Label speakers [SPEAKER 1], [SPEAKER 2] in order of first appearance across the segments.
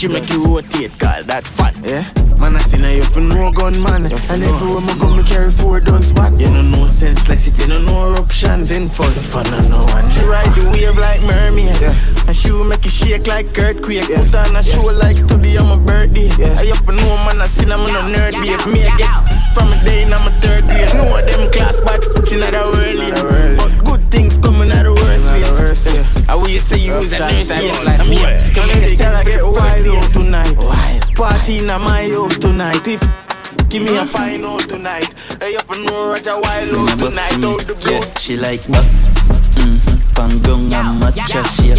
[SPEAKER 1] dance. She make you rotate, call that fun. Yeah, man, I seen her, you for no gun, man. And everywhere I go, me carry four guns, but you know no sense, like if you don't know eruptions. Sinful, the fun of no one. She ride the wave like mermaid. Yeah. And she will make you shake like earthquake. Yeah. Put on a show like today on my birthday. Yeah. I up for no man, I seen I'm a nerd, babe. Me, I get from a day will you say you a nurse, yes. I mean, come make a sell, I get wild out tonight. Party in my house tonight. If Give me a final tonight. Hey, you for no Rajah Wild out tonight. Out the blue.
[SPEAKER 2] Yeah, she like back. Mm-hmm. Pangong and matcha shake.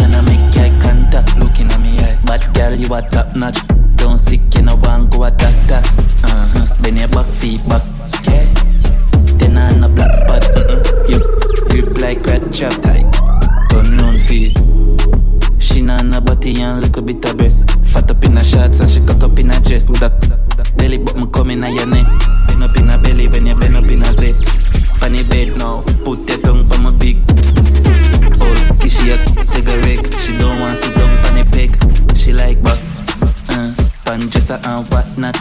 [SPEAKER 2] And I make eye contact looking at me eye. Bad girl, you a top notch. Don't sick, you no want go attack that. Uh-huh. Bend your back, feet back. Yeah. Then on a black spot. Mm-mm. You grip like red chop tight. Turn round feet. She not a body and little bit of breast. Fat up in her shorts and she cock up in her chest. With that belly button coming at your neck. Bend up in her belly when you bend up in her zip. Funny bed now, put your tongue on my big. Oh, kiss she a take a rake. She don't want sit down on the peg. She like back, uh, pan dresser and whatnot.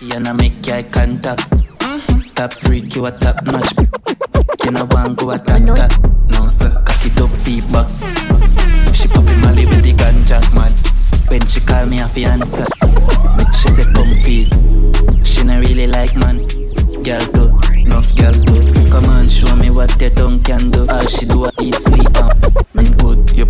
[SPEAKER 2] You know make eye contact. Top freak, you a top notch. You know want go attack that. No sir, cock it up, feet back. She popping Molly with the ganja man. When she call me a fiance, she say come feed. She not really like man. Girl too, enough girl too. Come on, show me what your tongue can do. All she do a eat, sleep, um, and man good. Yup.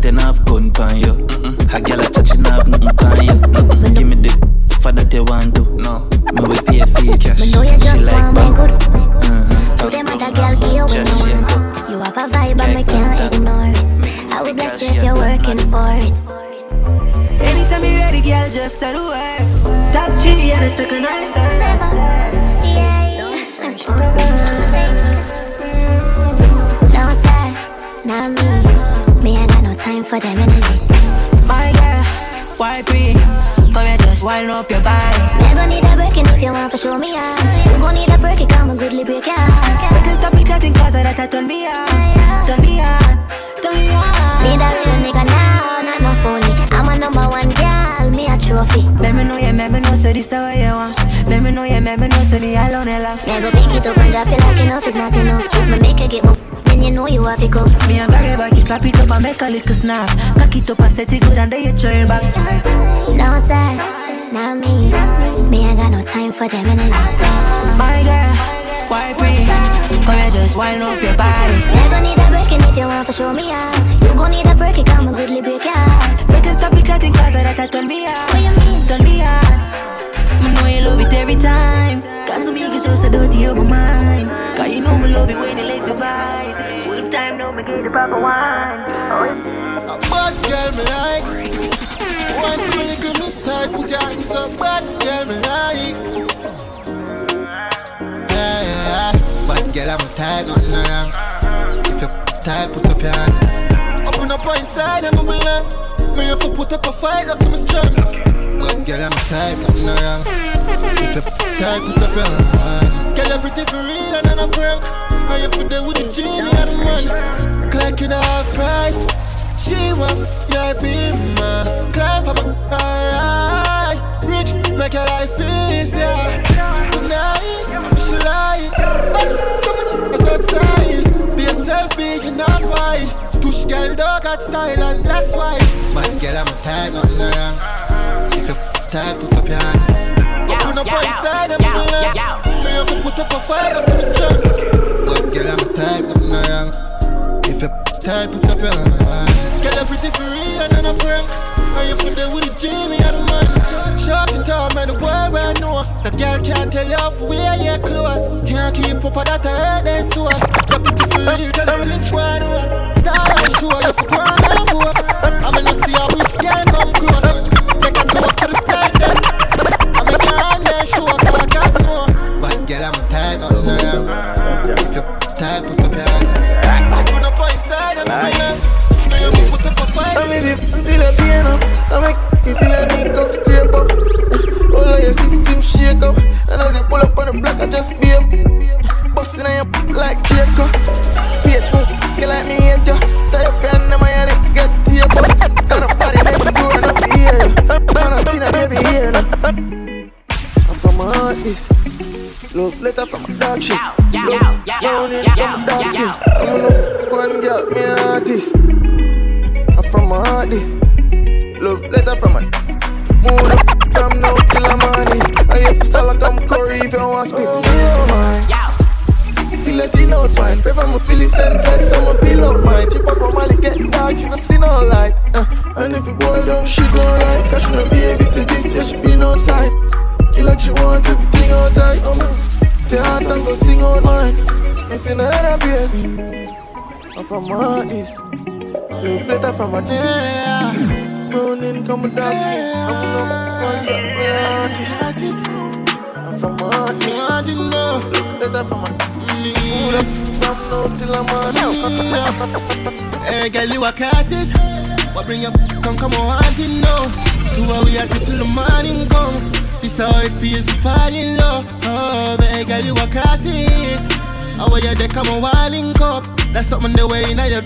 [SPEAKER 2] Then I've gun pan you. Mm-mm. A girl a chat, she not have nothing pan you. Mm-mm. Give me the for that you want to. No, me we pay fee cash.
[SPEAKER 3] Me know you
[SPEAKER 2] She like Just
[SPEAKER 3] want
[SPEAKER 2] yes.
[SPEAKER 3] to. You have a vibe and me can't ignore it. I will bless you if you're working for it.
[SPEAKER 4] Anytime you're ready, girl, just say the word. Top three and a second right
[SPEAKER 3] No sir, not me. Me I got no time for them energy.
[SPEAKER 4] My girl, why pre? Come here, just wind up your body.
[SPEAKER 3] Me gon' need a breaking if you want to show me out. You gon' need a break it, come a goodly break
[SPEAKER 4] chatting cause that I turn me on. Turn me on, turn me on.
[SPEAKER 3] Need a real nigga now, not no phony. I'm a number one girl, me a trophy.
[SPEAKER 4] Let me know, yeah, let me know, say this how you want. Let me know, yeah, let me know, say me alone.
[SPEAKER 3] Me go pick it up and drop it like enough is not enough. If me make it get more, then you know you have to go.
[SPEAKER 4] Me and your back, you slap it up and make a little snap. Cock it up and set it good and then you throw it back.
[SPEAKER 3] No sir, not me. Me I got no time for them energy.
[SPEAKER 4] My girl, why pre? Come here, just wind up your body.
[SPEAKER 3] Me gon' need a breaking if you want to show me out. You gon' need a break it, come a goodly break out.
[SPEAKER 4] We can stop each chatting cause that I turn me on.
[SPEAKER 3] What you mean?
[SPEAKER 4] Turn me on. You know you love it every time. Cause to me, it's just a dirty over mine. Cause you know me love it when the legs divide. Full time now, me get the proper wine. Oh.
[SPEAKER 5] A bad girl me like Once you really good me start Put your hands up Bad girl me like girl I'm tired Nothing wrong If you tired Put up your hand. Open up inside I'm a belong Me have to put up a fight Look at me strong Bad girl I'm tired Nothing wrong If you tired Put up your hand. Girl everything for real And then a prank And you for there with the genie and the money? Clock in a half price. She want your beam, climb up alright. Rich, make your life easier. Tonight, she like someone outside. Be yourself, be you not fight. Stush girl, dog got style and that's why. But girl, I'm tired, nothing wrong. If you're tired, put up your hand. Open up one side and move along. Me have to put up a fight up the strong. But girl, I'm tired, nothing wrong. If you're tired, put up your hand. Girl, you're pretty for real and then I prank. And you for there with the Jimmy and the money. Short it out, man, the world I know. The girl can't tell you off where your clothes. Can't keep up with that head and soul. You're pretty for real, tell them which one.
[SPEAKER 1] From a Yeah. Browning come a dark. I'm no one that me artist. I'm from my heart
[SPEAKER 5] Me want to know.
[SPEAKER 1] Letter from a the f- from now till I'm on
[SPEAKER 5] Hey, girl, you a crisis. What bring you come, come on, want to know. Do what we have to till the morning come. This how it feels to fall in love. Oh, hey, girl, you a crisis. How are you there, come on, wilding cup. That's something the way now you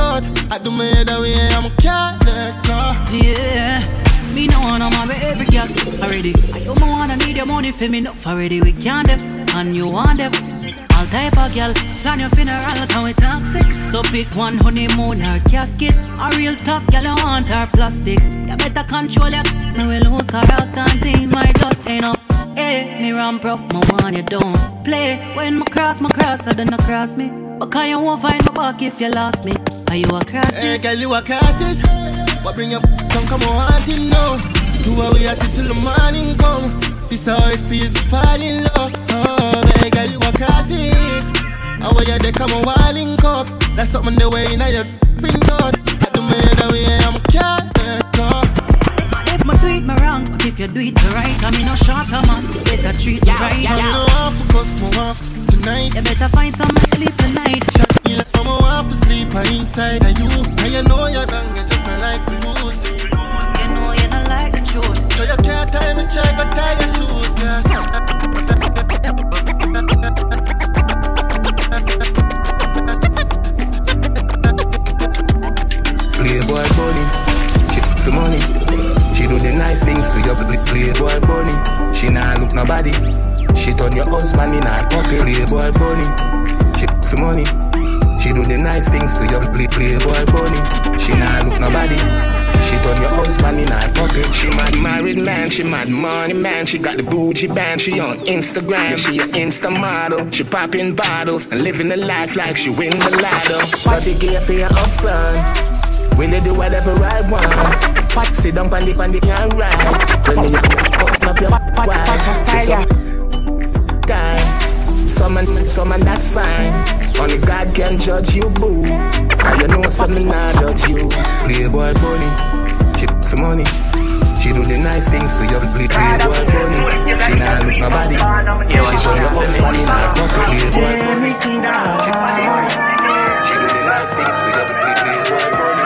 [SPEAKER 5] out. I do me the way I'm can't. Uh.
[SPEAKER 6] Yeah, me no wanna marry every girl already. I don't wanna need your money for me enough already. We can't them, and you want them. All type of girl, plan your funeral, can we toxic? So pick one honeymoon or casket. A real top girl, you want her plastic. You better control your, me will lose character and things might just end up. Hey, me ramp rough, my one you don't play. When my cross, my cross, I don't cross me. Can you won't find my back if you lost me? Are you a cross?
[SPEAKER 5] Hey, girl, you a crisis. What bring you come, come on, want to know. Do what we have to till the morning come. This how it feels to fall in love. Oh, hey, girl, you a crisis. How are you there, come on, wilding cup. That's something the way now you pin out. I do me the way
[SPEAKER 6] you do it right, I mean no shorter man. You better treat me right.
[SPEAKER 5] I don't want to cuss, me want tonight.
[SPEAKER 6] You better find some sleep tonight.
[SPEAKER 5] You like I'm want to sleep on inside of you. And you know you're wrong, you just don't like to lose.
[SPEAKER 6] You know you don't like the truth.
[SPEAKER 5] So you can't tie me check, but tie your shoes, girl.
[SPEAKER 7] Nice things to your play- playboy bunny. She nah look nobody. She turn your husband in her pocket. Playboy bunny, she for money. She do the nice things to your play- playboy bunny. She nah look nobody. She turn your husband in her pocket. She mad married man, she mad money man. She got the bougie band, she on Instagram. She a Insta model. She popping bottles and living the life like she win the lotto. You get for your upfront? Will you do whatever I want? Watch, sit down on the on the can ride. When you open up your watch, watch her style, yeah. Guy, some man, some man that's fine. Only God can judge you, boo. And you know something not judge you. Playboy bunny, she for money. She do the nice things to your play, playboy bunny. She not look nobody. She turn your husband in her pocket, playboy bunny. She for money. She do the nice things to your play, playboy bunny.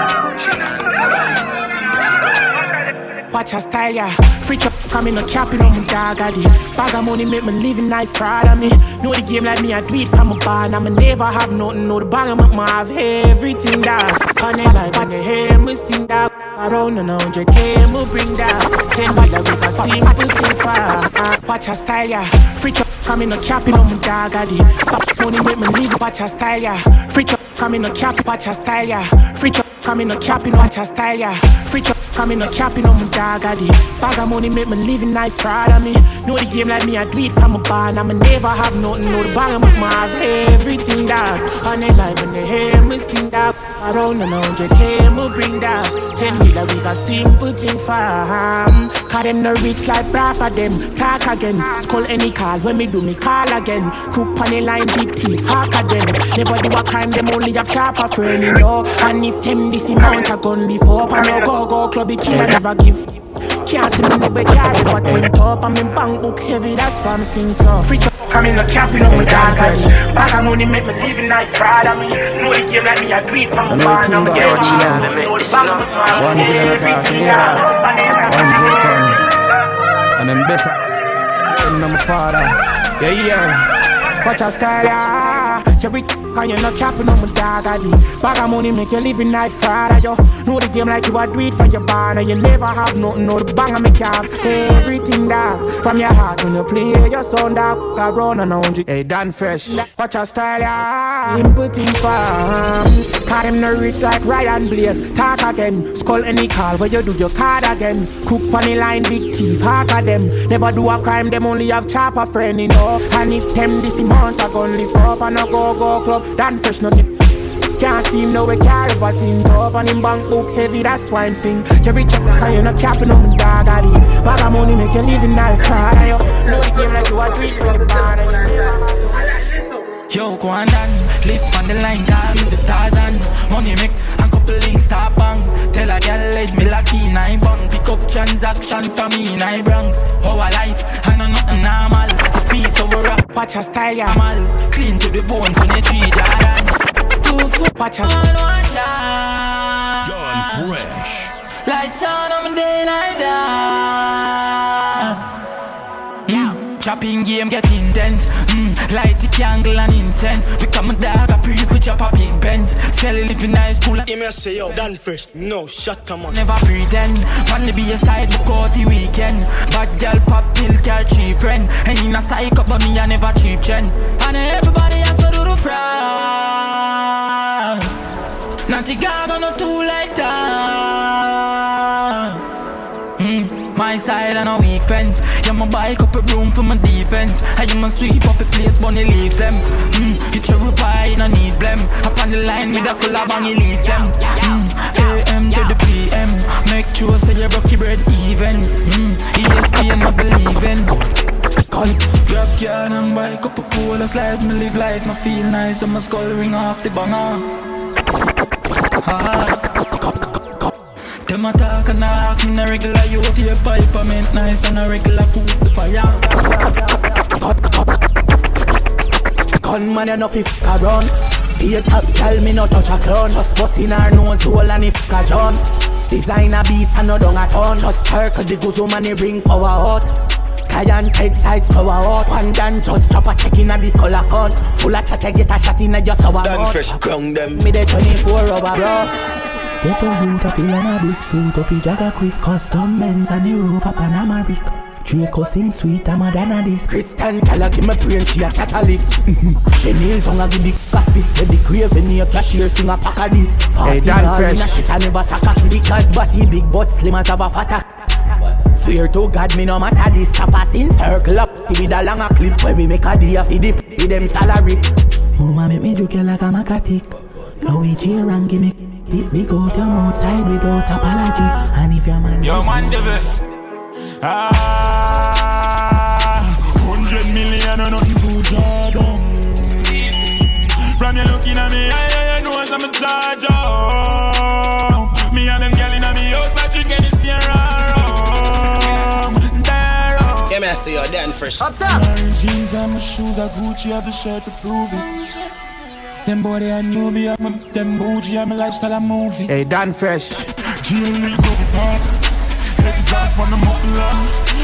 [SPEAKER 8] Watch her style, yeah. Preach up, coming no capping on my dog, I did. Bag of money make me living life fraud on me. Know the game like me, I do it from a barn. I'ma never have nothing, know the bag of my have everything. On the life, on the hair, me sing that. Around and 100k, me bring that. Ten dollar with a simple thing for. Watch her style, yeah. Preach up, coming no capping on my dog, I did. Bag of money make me live, watch her style, yeah. Preach up, coming no cap, watch her style, yeah. Preach up, coming no capping, watch her style, yeah. Preach up, coming no capping on my dog, I did. Bag of money make me living life proud of me. Know the game like me, I do it from a barn. I'ma never have nothing, know the bag of my everything down. On the life when they hear me sing that. Around a hundred K, me bring down Ten wheeler, we got simple thing farm um, Cause them no rich like bra for them. Talk again, skull any call When me do me call again. Cook on the line, big teeth, hawk at them. Never do a crime, them only have chopper friend, you know. And if them this amount a gun before Pan no go go club, the killer never give. Can't see me never carry but ten top I'm in bank book heavy, that's why I'm sing so. Preacher, I'm in the capping on my dog Bag of money make me living like fraud I mean, know the game like me, I do it from the barn I'm a game, know the bag of my everything
[SPEAKER 9] One J And then better I'm a father Yeah, yeah.
[SPEAKER 8] Watch our style, We Cause you not capping on my dog, I Bag of money make you living like Friday, yo. Know the game like you a do it for your And you never have nothing, no the bang of me cap Everything dog, from your heart When you play your sound dog I run and on you, hey, Dan fresh. Watch your style, yeah. Him putting farm. Cause him no rich like Ryan Blaze. Talk again, skull any call Where you do your card again. Cook the line, big thief, hack of them. Never do a crime, them only have chopper friend, you know. And if them this amount, I gon' live up And I go go club, Dan fresh no get can't see him now, we carry but him tough And him bank book heavy, that's why I'm sing. Rich up, and you not capping on the dog at it Bag of money make you living life hard And you know the game like you a do it for the bar And you never
[SPEAKER 10] Yo, go on dan, live on the line, call me the Tarzan Money make couple links start bang. Tell a girl let me lucky nine bang Pick up transaction for me nine Bronx. Our life, I know nothing normal. The beats over rap,
[SPEAKER 8] Watch your style, yeah.
[SPEAKER 10] Mal Clean to the bone, 23 Jordan. Two foot,
[SPEAKER 8] Watch your
[SPEAKER 10] on one shot
[SPEAKER 11] Dan fresh.
[SPEAKER 10] Lights on, I'm a day like that. Chopping game get intense. Mm. Light the candle and incense. Become a dog, I pre for chop a big bends. Skelly living
[SPEAKER 12] Give me a say yo, Dan fresh. No, shut up, man.
[SPEAKER 10] Never pretend. Man, be a side, book out the weekend. Bad girl pop pill, girl cheap friend. And in a psycho, but me, I never cheap gen And everybody has to do the fraud. Naughty God, on no two like that. Mm. My side and a weak fence Yeah, my bike up a room for my defense I am a sweep up the place, bunny leaves them mm. Your reply, no need blem Up on the line with a skull, bang, he leaves them mm. AM to the PM Make sure say you rocky bread even mm. ESPN, I believe in Gun, grab can and bike up a pool of slides Me live life, me feel nice So my skull ring off the banger ah. Them a talk and a ask me a regular you to your pipe I meant nice and a regular food the fire.
[SPEAKER 8] Gunman you know fi f*** around Be a top tell me no touch a clown Just bust in her nose hole and if a John. Designer beats and no dung a ton Just circle the gozo man he bring power out. Giant head size power out. One dan just chop a check in a this color count Full of chat get a shot in a just sour
[SPEAKER 12] Done
[SPEAKER 8] mouth.
[SPEAKER 12] fresh, ground them.
[SPEAKER 8] Me the 24 rubber bro Get a youth a feel on a big suit Up the jagger quick Custom Benz and the roof up on a Maverick Draco sing sweet, I'm a than a this Christian Keller give me brain, she a Catholic. Chanel tongue a give the casket. With the craven here, cashier sing a pack of this
[SPEAKER 9] Hey, Dan
[SPEAKER 8] Fatima,
[SPEAKER 9] Fresh.
[SPEAKER 8] Rina, She's a never suck a Because body big but slim as have a fatak Swear to God me no matter this. Chopper in circle up. Till with a longer clip When we make a deal for dip. With them salary. Mama make me joke you like I'm a catic Now we cheer and give me Dip big out your mouth side without apology And if your man
[SPEAKER 10] Yo man, devil
[SPEAKER 13] Ah, hundred million or nothing to Jordan. From you looking at me, I, I, I know I'm a charge up. Me and them gal in me house, I drink any Sierra rum. There, oh.
[SPEAKER 12] Give me a say yo, Dan fresh.
[SPEAKER 13] My jeans and my shoes are Gucci, have the shirt to prove it. Them boy they are newbie, I'm a, them bougie, I'm a lifestyle, I'm movie.
[SPEAKER 9] Hey, Dan Fresh.
[SPEAKER 13] G-League double park Exhaust on the muffler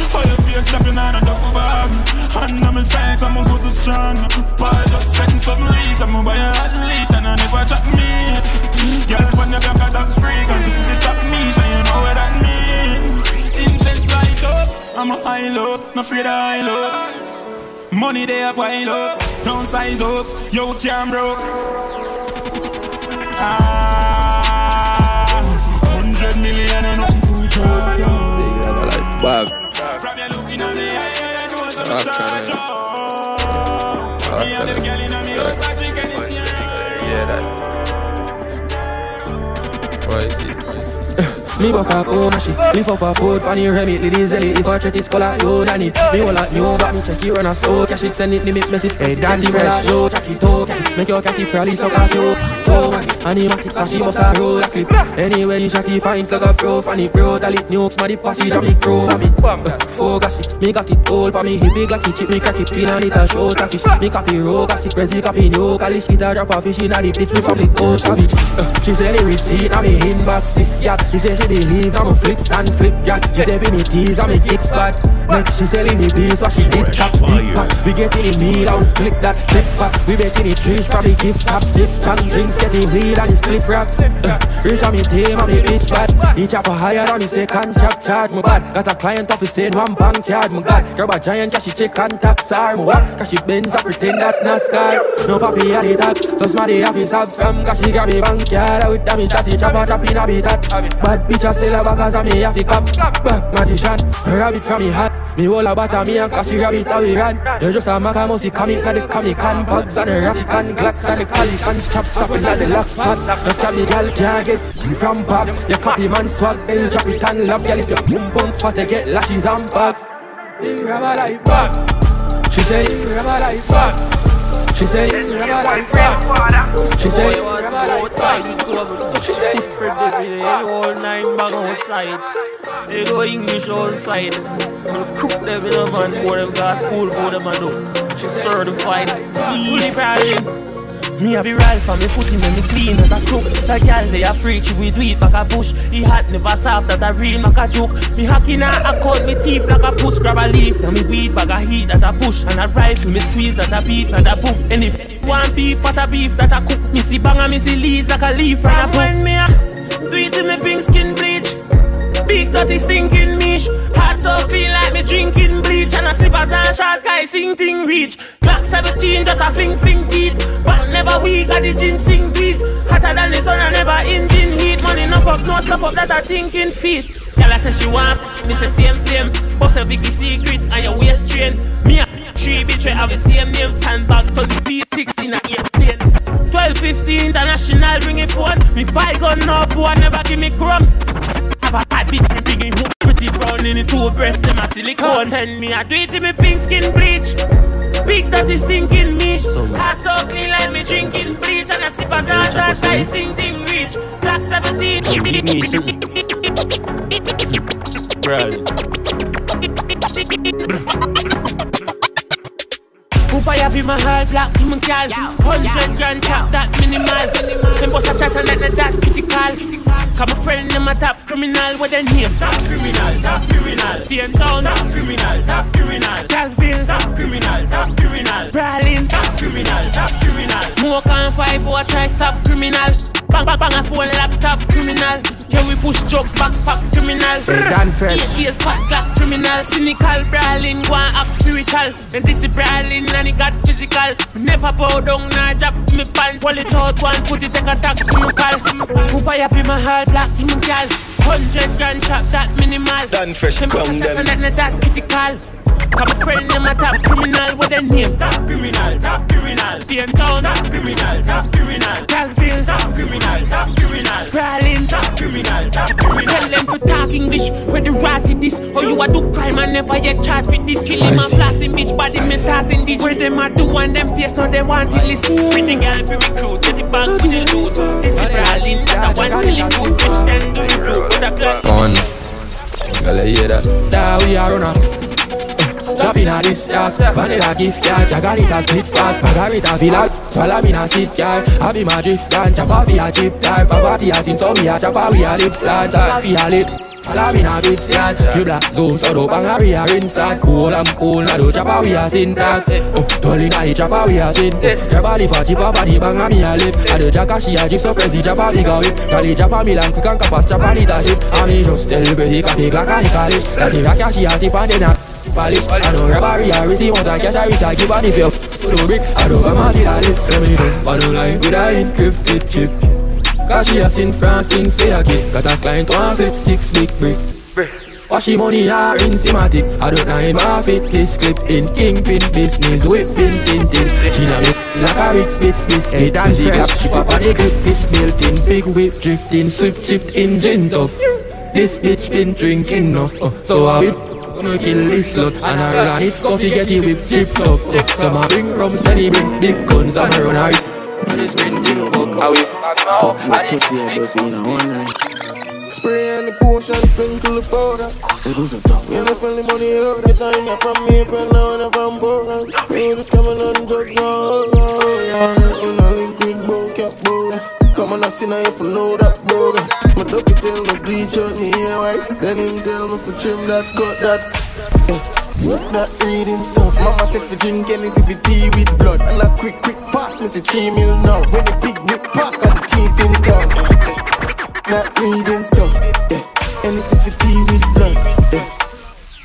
[SPEAKER 13] Fire beer chopping on a duffel bag Hand on my sides, I'm a go so strong. Ball just setting something late. I'm a buy a athlete and I never chat meat. Girl, when you got that freak And she see the top me, so you know what that mean. Incense light up, I'm a high look No afraid of high looks Money they a pile up, don't size up Yo, can't broke Ah, hundred million and nothing to Jordan.
[SPEAKER 14] Bag.
[SPEAKER 13] From you looking at me, I, I know it's charge.
[SPEAKER 14] it.
[SPEAKER 13] oh. Me and them girl in me house, I drink any Sierra.
[SPEAKER 14] Yeah, that.
[SPEAKER 15] Me buck up, oh mashi. Lift up a foot, pan your remit, ladies zelly If I check it, color, yo, Danny. Me all like new, but me check it, run a so Cash it, send it, limit, message Hey, Dan, fresh, yo, check it, oh Cash it, make your catty probably suck off, yo Oh, man, animatic, cause she must a roll a clip. Anyway, you shotty pints, like a pro Panic, bro, tally, nukes, my dip, posse, drop the crow, me Focus it, me got it all, pa me. Hip, big like it, chip, me crack it, pin on it, a short a fish Me copy, roll, gas it, press it, copy, new Calish, it, a drop a fish, in a the bitch, me from the coast, savage. Uh, She say the receipt, now me inbox, this yacht She say she believe, I'm a flips and flip, girl She say be me tease, I'm a kick spot. Next, she selling the beats, what she did, top, big pack We getting the meal, I'll split that, clip spot. We betting the trees, probably gift top, six, strong drinks, getting weed and the split rap. Uh, Rich on me team, I'm a bitch bad. He chop a higher than me second chop, charge me bad. Got a client office saying one bank card, my god Grab a giant cash, she check contacts, are my what? Cause she bends, I pretend that's not NASCAR No papi at the top, so smarty office have from Cause she grab me bank card, out damage that he chop a chop in a bit Bad bitch I sell her back cause I me have to cop. Back magician, rabbit from me hat Me hold a butter me and cause she rabbit how we ran You just a see comic na the comic can Pugs and the ratchet can glocks and the and strap Stopping at the lock spot Just stop the gal can't get from pop You copy man swag then drop it and love Girl if you boom boom fat you get lashes and bags The rubber like back She said the rubber like back she said, "Rubber like that." She said, "Rubber like that." She said,
[SPEAKER 16] all nine bag outside. They go English outside. I'll cook them in a man, boy, them got school for them, I do. She certified. Fully proud. Me have a Ralph and me foot him and me clean as a crook. That girl they a freak, she do it back a bush. He had never soft that a real mac a joke. Me hacking out, I cut me teeth like a puss Grab a leaf, now me weed bag a heat that a push And a rifle me squeeze that a beat and a poof Any one beef, pot a beef that a cook. Me see bang and me see leaves like a leaf and a when me a do it in me pink skin bleach Big dirty stinking mish Heart so clean like me drinking bleach. And a slippers and shorts guy sing thing reach. Black 17 just a fling fling teeth. But never weak at the ginseng beat. Hotter than the sun and never engine heat. Money no fuck no stuff up that I thinking feet Girl I say she want me say same flame. Boss a Vicky secret and your waist train. Me a three bitch we have the same name. Stand back to the V6 in a airplane. 12, 15 international bring it phone. Me buy gun no boy never give me crumb bitch, me bringing hook Pretty brown in the two breasts, them a silicone. Tell me I do it in me pink skin bleach. Big dirty stinking mish Heart so clean like me drinking bleach. And I slip as a shot, I sing thing reach Black 17 Hoopa ya be my heart black, be my gal Hundred grand chop, that minimal Them boss a shot and let that critical. Come a friend, them a top criminal with their name. Top criminal, top criminal. Stay town, top criminal, top criminal. Galville, top criminal, top criminal. Brawling, top criminal, top criminal. More can five, or try stop criminal Bang, bang, bang, a phone laptop criminal. Can we push drugs back, pack criminal.
[SPEAKER 8] Dan fresh.
[SPEAKER 16] Eight years, fat clock criminal. Cynical, brawling, go and act spiritual. And this is brawling, and it got physical. Never bow down, nah, drop me pants. Pull it out, one foot, it take a tax, me pals. Who buy up in my heart, black, him gal. Hundred grand chop, that minimal.
[SPEAKER 17] Dan fresh, come
[SPEAKER 16] bust a shot,
[SPEAKER 17] them.
[SPEAKER 16] and that, that critical. Come a friend, them a top criminal with their name. Top criminal, top criminal. Stay in town, top criminal, top criminal. Galville, top criminal, top criminal. Brawling, top criminal, top criminal. Tell them to talk English, where the rat in this. Or you a do crime and never yet charged with this. Kill him and blasting bitch, body me tossing this. Where them a do and them face, now they want it listen. Pretty girl fi recruit, get the bank with the loot. This is brawling, that a one silly food. Fish stand to the group with a clock.
[SPEAKER 8] On. Girl, you hear that?
[SPEAKER 15] That we are on a Drop in a this ass, vanilla gift card Jagarita split fast, margarita villa Swallow me na sit car, I be my drift gun Chop off a chip tar, poverty a sin So we a a live flat, so we a lit Follow me na big scan, she black zoom So do bang a we a rinse Cool I'm cool, na do chop off we a sin tag Oh, tall in a he chop off we a sin. Her body for chip off body bang a me a live I do jacka she a drip so crazy chop off me go whip Rally chop off me land quick and capas chop on it a ship And me just tell crazy copy Glock and he call it That he rock a she a sip and then a polish I know robbery, I receive what I cash, I risk, I give on if you no brick, I don't come out, I live Let me know, on the line with a encrypted chip. Cause she has in France, in say a kid. Got a client, one flip, six big brick. Wash the money are in cinematic I don't mind my fit this clip in. Kingpin business whipping tintin She na me like a Ritz Spitz biscuit
[SPEAKER 8] Hey,
[SPEAKER 15] Busy
[SPEAKER 8] Fresh.
[SPEAKER 15] she pop on the grip, it's built in.
[SPEAKER 18] Big whip drifting, swift chipped engine tough. This bitch been drinking enough, uh, so I whip gonna kill this slut and I run on it scuffy get the whip chipped up. Uh, so I bring rum, steady bring big guns, I'm a run hard. And it's been in buck, I whip
[SPEAKER 1] Stop my tip here, but we don't want Spray on the potion, sprinkle the powder. It was a dog. When I smell the money all the time, you're from me, but now I'm from Portland. You just coming on drugs, oh, oh, oh. In a liquid bowl, cap bowl. Come on, I see now if I know that boga. My doctor tell me bleach out me hair white. Then him tell me for trim that, cut that. Eh, That reading stuff. Mama said for drink any if it tea with blood. And a quick, quick fast, Mr. Three mil now. When the big whip pass, and the teeth in town. Not reading stuff. Yeah. If it tea with blood. Yeah.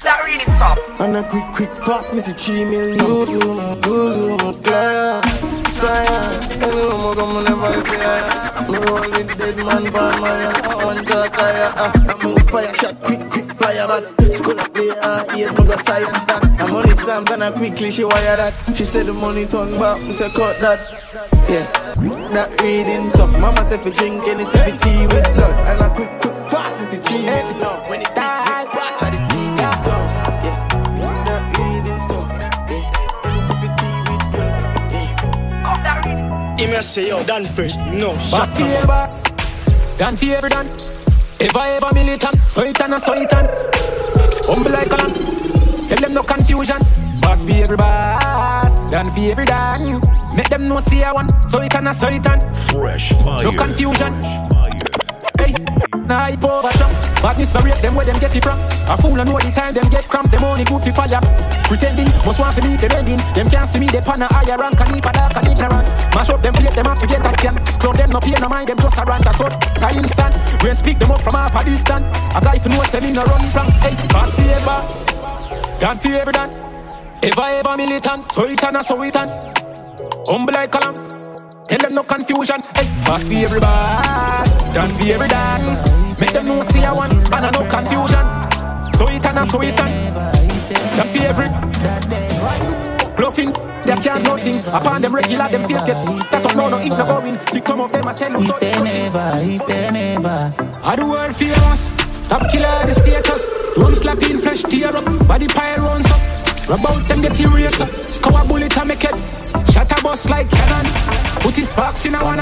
[SPEAKER 19] That reading stuff.
[SPEAKER 1] And a quick, quick fast, Mr. Three mil now. Use you, my use you, my client. Science. And you know, I'm never fear. No only dead man, by my I want to tire. Ah, I move fire shot, quick, quick fire back. School up me hard, yes, my go science that. I'm on the Sam's and I quickly she wire that. She said the money turn back, me say cut that. Yeah, not reading stuff. Mama said for drink any sip of tea with blood. And I quick, quick, fast, Mr. G. No, when
[SPEAKER 12] May say, yo, done first. No,
[SPEAKER 18] Boss be a boss, done for every done. Ever ever militant, so it and a so it and. Humble like a lamb, tell them no confusion. Boss be every boss, done for every done. Make them know see I want, so it and a so it and.
[SPEAKER 11] Fresh fire.
[SPEAKER 18] No confusion. Hey, nah hype over shop. Badness no rate them where them get it from. A fool and know the time them get cramped, them only good for fire. Pretending, must want to meet them ending. Them can't see me, they pan a higher rank and if a dark and ignorant. Mash up them plate, them up to get a scan. Clown them no pay no mind, them just a rant. That's what I instant. Brain speak them up from half a distance. A guy for no send in a run from. Hey, boss for boss. Done for every done. Ever ever militant, so it and a so it and. Humble like a lamb. Tell them no confusion. Hey, boss for every boss, done for every done. Make them know see I want, and I no confusion. So it and a so it and. For every. Bluffing, they can't nothing. Upon them regular, them face get start up now, no ink no going. Sick come up, them I say no so disgusting. How the world famous? Top killer the status. Drum slapping, flesh tear up, body pile runs up. Rub out them get eraser. Score a bullet and make it. Shot a bus like cannon. Put his sparks in a one.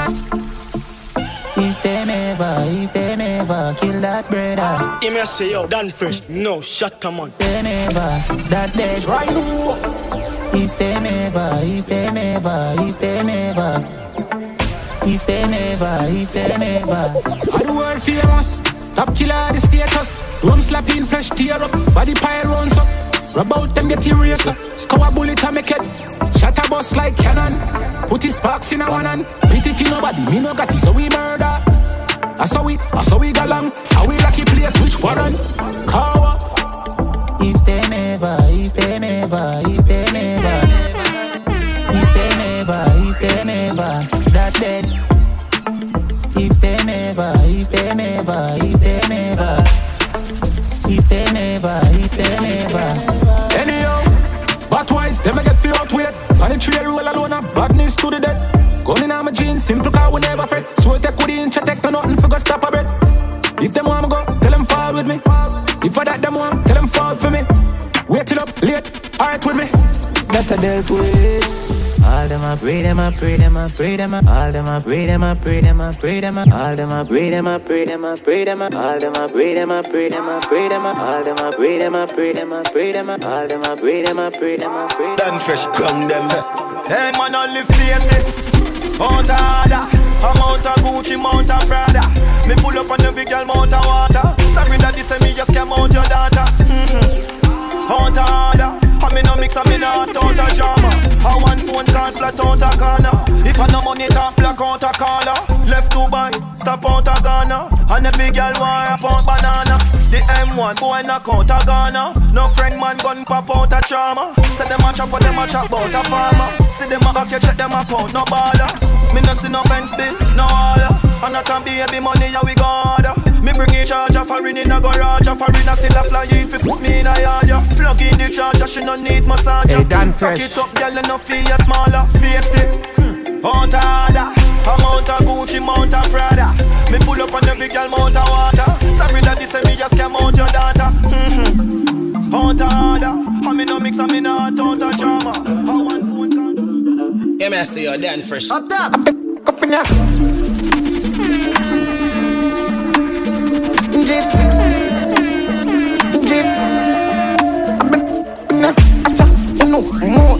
[SPEAKER 9] If them ever, if them ever kill that brother,
[SPEAKER 12] He may say, yo, done first. No, shut up, man.
[SPEAKER 9] them ever, that dead.
[SPEAKER 12] Right
[SPEAKER 9] If them ever, if them ever, if them ever, if them ever, if them ever.
[SPEAKER 18] How the world famous? Top killer the status. Rum slapping, flesh tear up, body pile runs up. Rub out them get eraser. Score a bullet and make it. Shot a bus like cannon. Put his sparks in a one hand. Pity for nobody, me no got it, so we murder. I saw we, I saw we go long. How we lucky place, which warrant? Kawa.
[SPEAKER 9] If them ever, if them ever, if them ever, if them ever, if them ever, that dead. If them ever, if them ever, if them ever, if them ever, if them ever.
[SPEAKER 18] Anyhow, but wise, them I get feel out weight. On the trail roll alone, a badness to the dead. Gun in my jeans, simple car, we never fret. So take with the take no nothing for go stop a breath. If them want me go, tell them fall with me. If I that them want, tell them fall for me. Wait till up late, alright with me.
[SPEAKER 9] Better dealt with. All them I pray, them I pray, them I pray, them all them I pray, them I pray, them I pray, them all them I pray, them I pray, them I pray, them all them I pray, them I pray, them I pray, them all them I pray, them I pray, them I pray, them all them I pray, them I pray, them I pray.
[SPEAKER 12] them Dan fresh, ground them.
[SPEAKER 17] Hey man, only face it. Mount a harder. A mount a Gucci, mount a Prada. Me pull up on the big girl, mount a water. Sorry that this me just came out your daughter. Mm-hmm. Mount a harder. I me no mix, I me no out a drama. I one phone can't flat out a corner. If I no money, talk black out a collar. Left Dubai, stop out a Ghana. And big girl want a pound banana. The M1 boy knock out a Ghana. No friend man gun pop out a trauma. Say them a chop, but them a chop about a farmer. See them a back, check them account, no baller. Me no see no fence bill, no order. And I can baby money, yeah we go order. Me bring in charge of foreign in a garage, a foreign a still a fly in fi put me in a yard. Yeah. Plug in the charger, she no need massage.
[SPEAKER 1] Hey, Dan
[SPEAKER 17] Cock
[SPEAKER 1] Fresh.
[SPEAKER 17] it up, girl, you no feel smaller. Face it. Hmm. Mount harder, a mount a Gucci, mount a Prada. up on every girl mount of water. Sorry that this me just came out your daughter. Mm-hmm. Out of order. I me no mix, I me no out out of drama. I want phone call.
[SPEAKER 20] Yeah, me see you Dan Fresh.
[SPEAKER 21] Up top. Up in there. Drip. Drip. In there. Acha. Uno. More.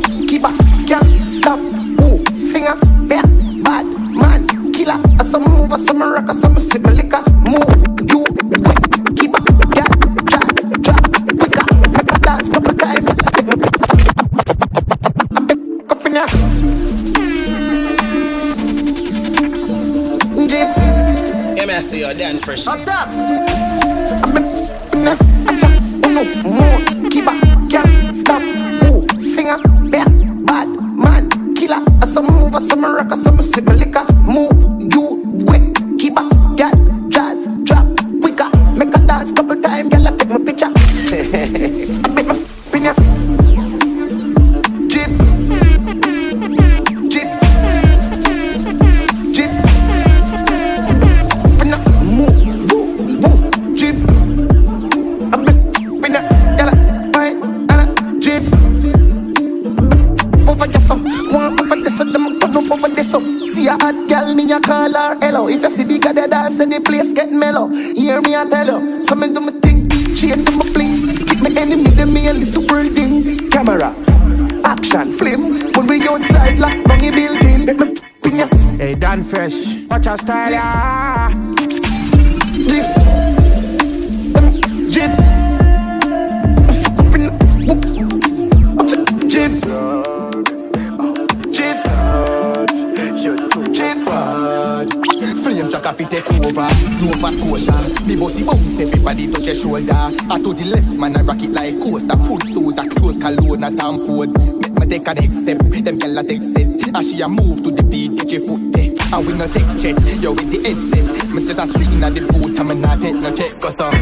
[SPEAKER 22] And we no take check? Yo with the headset Me just a swing at the boot And me not take no check Cause uh,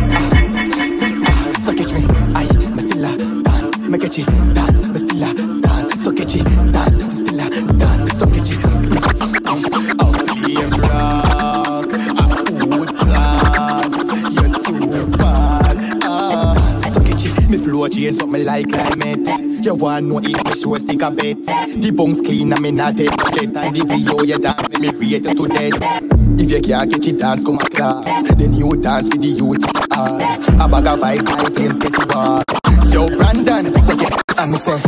[SPEAKER 22] So catch me. Aye, me still a dance. Me catch it dance. Me still a dance. So catch it dance. Me still a dance. So catch it. Oh, flames rock I would plan You're too bad ah. So catch it Me flow change something like climate You want know if me show stick a bet. The bungs clean and me not take no jet And the way you dance me rate you to dead. If you can't catch it, dance come a class Then you dance for the youth hard A bag of vibes, high flames, get you hard Yo, Brandon, so get and me say ah,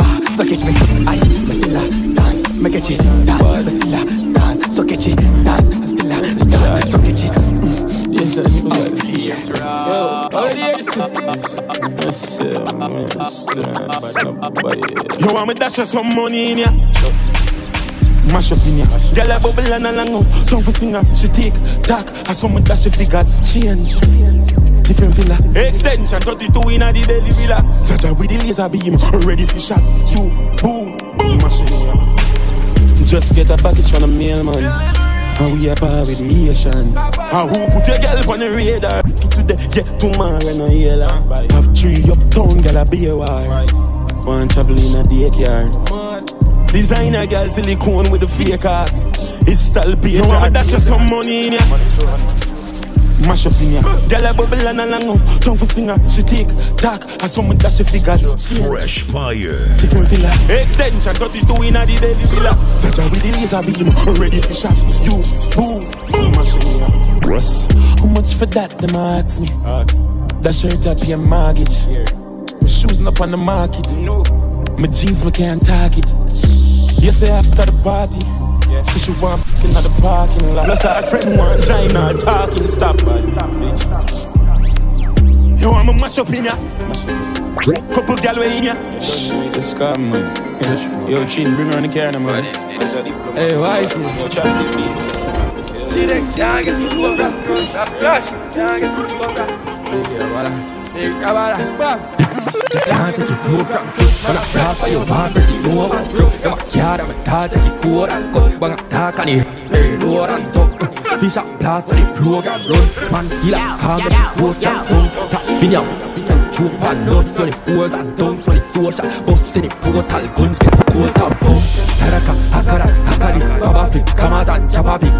[SPEAKER 22] ah, So catch me, aye, me still a dance. Me catch it, dance, me still a dance. So catch it, dance, me still a dance. So catch it, mm. Yeah,
[SPEAKER 13] You want me dash her some money in ya? Mash up in ya. Girl a bubble and a long out. Tongue for singer. She take, talk. I saw me dash her figures. Change. Different villa. Extension 32 in a the daily relax. Such a with the laser beam. Ready for shot. You, boom, boom. Mash in ya. Just get a package from the mailman. And we are par with the Asian. And who put your girl on the radar? Today, yeah, tomorrow no healer. Have three uptown, girl a be a war. One travel in a daycare. Designer girl silicone with the fake ass. It's still be You want me dash you some money in ya? Mash up in ya. Girl a bubble and a long out. Tongue for singer. She take, talk. I saw me dash her figures.
[SPEAKER 11] Fresh fire.
[SPEAKER 13] Different villa. Extension 32 in a the daily villa. Such a with the laser beam. Ready for shots. You, boom, boom. Mash in ya. Russ, how much for that? Them a ask me. That shirt I pay a mortgage. My shoes not on the market. No. My jeans me can't tag it. You say after the party. So she want fucking at the parking lot. Plus her friend want join her talking. Stop. You want me mash up in ya? Couple gal way in ya? Shh, just come man. Yo, Chin, bring her on the car man. Hey, why is it? Yo, chat the beats. Can't get people of that Can't get people of that Yeah, voilà. Yeah, voilà.
[SPEAKER 15] Can't take you flow from truth Man a rap for you want to see no one through You want yard and thought take you core and cut Bang a talk and it Hey, lower and talk Fish up blast and the program run Man skill up, can't get you post your tongue Top fin up Choke pan nuts to the fours and dumps on the social Bust in the portal guns get the cold and pump Taraka, hakara, hakaris Baba flip, kamas and chopper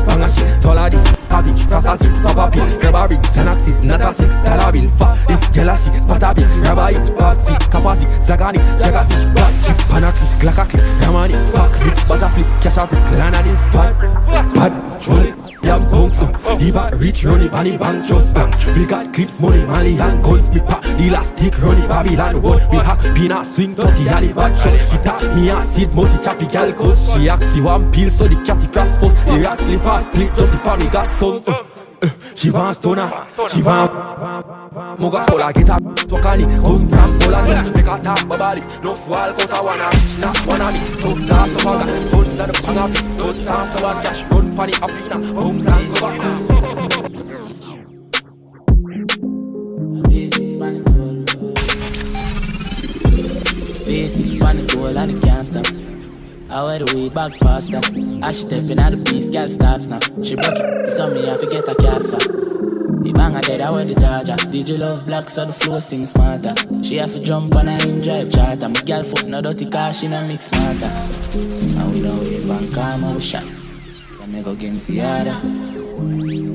[SPEAKER 15] big Banga shit, solar this Happy a pill, grab a ring Xanax not a six. Dollar bill Fat, this girl a she Spot a pill, grab a hit Pop sick, capacity, Zagani Jaga fish, black chip Panakis, Glocka clip Ramani, pack, mix, butter flip Cash a brick, lana the fat Bad, trolley Yam bounce, uh, he back rich, run it, the bank just uh, We got clips, money, money and guns Me pack the last stick, run Babylon one We hack, peanut, swing, turkey, and the bad shot She tap me a seed, multi chappy gal cause She ask, see one pill, so the catty fast first The rats live fast, split, just the family got some. uh, She wants toner, she want Moga skola get a Wakani Come from Poland Make a talk babali No fall cut a wanna bitch Not wanna be Tons ass of aga Tons of the panga Tons ass the one cash Run funny up in a Homes and go back
[SPEAKER 9] Basics pan the goal and it can't stop. I wear the way back past that. As she stepping out the beast, girl starts now. She broke it, it's on me, I forget a cast for. The banger dead, I wear the charger. Did you love black so the flow sing smarter? She have to jump on a in drive charter. My girl foot no dirty car, she no mix smarter. And we know we bank calm, we shot. I never against the other.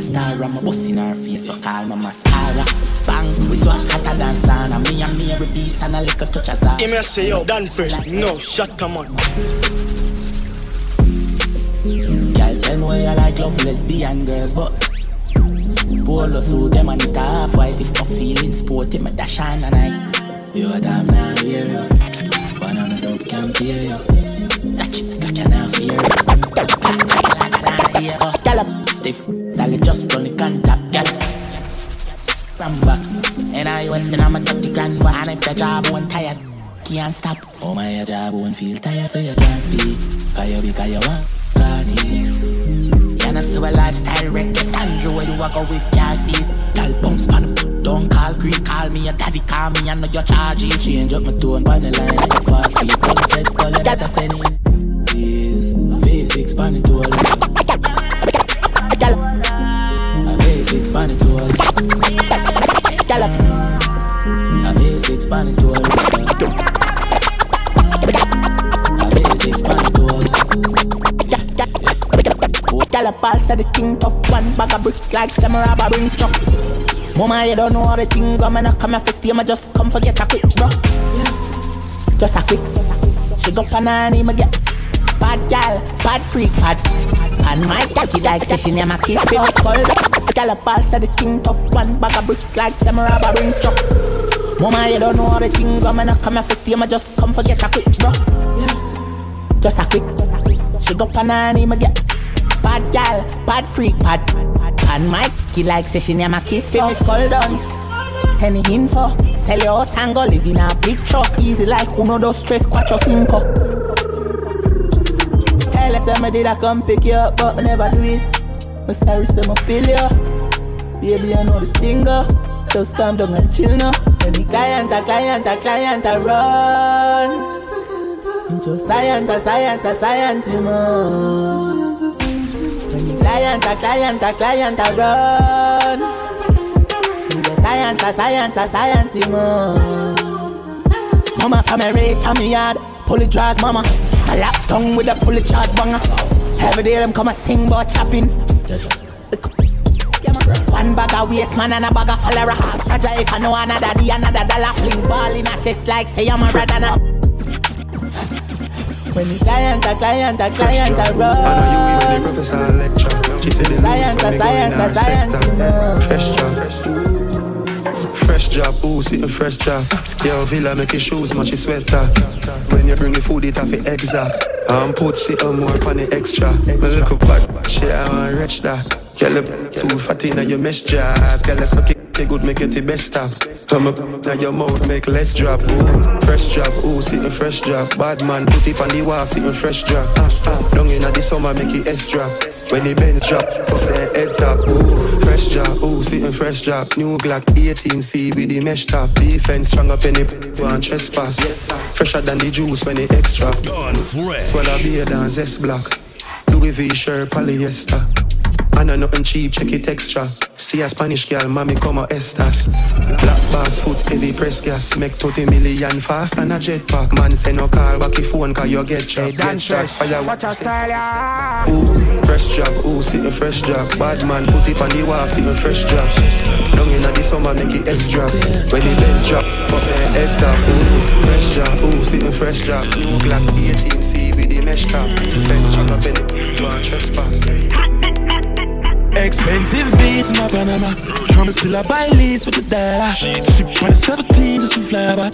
[SPEAKER 9] A star on my bus in her face, so call my mascara. Bang, we swap hotter than sauna. Me and Mary beats and a little touch of that.
[SPEAKER 12] Give me a say yo, done first. No, shut come on.
[SPEAKER 9] Girl, tell me why you like love lesbian girls, but Polo suit them and it half white If I'm feeling sporty, me dash on and I You a damn now hear you One on the dope can't hear you Touch it, I cannot fear you Girl up stiff, dolly just run the contact from back And I was in I'm a 30 grand one And if the job won't tired. Can't stop. Oh my job won't feel tired So you can't speak. Cause you be cause you want Cardies You know see a lifestyle reckless. Andrew where you a go with car seat. Girl bounce pan the Don't call creep Call me your daddy Call me I know you're charging. Change up my tone Pan the line Like a fall feet sex call better send in Please V6 pan it all pan Girl A V6 pan it all A V6 pan Girl a pulse of the thing tough One bag of bricks like rubber bring struck Mama you don't know how the thing go. Me not come here for stay Me just come forget a quick bro Just a quick. She go pan and me get Bad gal, bad freak, bad. And my cocky like say she name a kiss Feel skull Girl a pulse of the thing tough One bag of bricks like some rubber bring struck. Mama you don't know how the thing go Me not come here for stay I just come forget a quick bro Just a quick. She go pan and me get Bad gal, bad freak, bad And my he like say she name a kiss Feel me skull dance. Send me info Sell your house and go live in a big truck. Easy like who no do stress, quattro cinco. Tell us I did I come pick you up But never do it Me sorry say feel you Baby I know the thing go Just calm down and chill now When the client a client a client a run Into science a science a science you know when the client, a client, a client, a run. The science, a science, a science, you. Mama from a rich me yard, pull it draws, mama. I lap tongue with a pull it charge banger. Every day them come a sing about chopping. One bag of waste man and a bag of follower. Fragile if I know another day, another dollar. Fling ball in a chest like say I'm a radana. When the client, a client, a client, a run.
[SPEAKER 23] I know you even the professor lecture. She said the
[SPEAKER 9] Science, a science, a science.
[SPEAKER 23] Fresh job. Fresh job, ooh, sitting fresh job. Yo, Villa make your shoes match your sweater. When you bring the food, it have to exact. I'm put sit more on the extra. My little bad shit, I'm rich that. Girl, you too fat in your mesh jazz. Girl, let's suck it. It good, make it the best stop. Come up, now your mouth make less drop. Ooh, fresh job, ooh, sitting fresh job. Bad man, put it on the wall, sitting fresh drop. Long in the summer, make it S drop. When the Benz drop, up there head top. Ooh, fresh job, ooh, sitting fresh drop. New Glock 18C with the mesh top. Defense strong up the one trespass. Fresher than the juice when it extra. Swallow beer than zest block. Louis V shirt, polyester. I know nothing cheap, check it extra. See a Spanish girl, mommy come a estas. Black bass foot, heavy press gas. Make 30 million fast and a jetpack. Man say no call back your phone, cause you get shot. Get shot, fire.
[SPEAKER 8] Watch our style.
[SPEAKER 23] Ooh, fresh job, ooh, see a fresh job. Bad man, put it on the wall, see a fresh job. Down in the summer, make it extra. When the best drop, pop a head top. Ooh, fresh job, ooh, see a fresh job. New Glock 18C with the mesh top. Defense, chug up in it, do a trespass. Eh?
[SPEAKER 13] Expensive beats in my Panama. I'm still a buy leads with the dollar. She want a 17 just to fly back.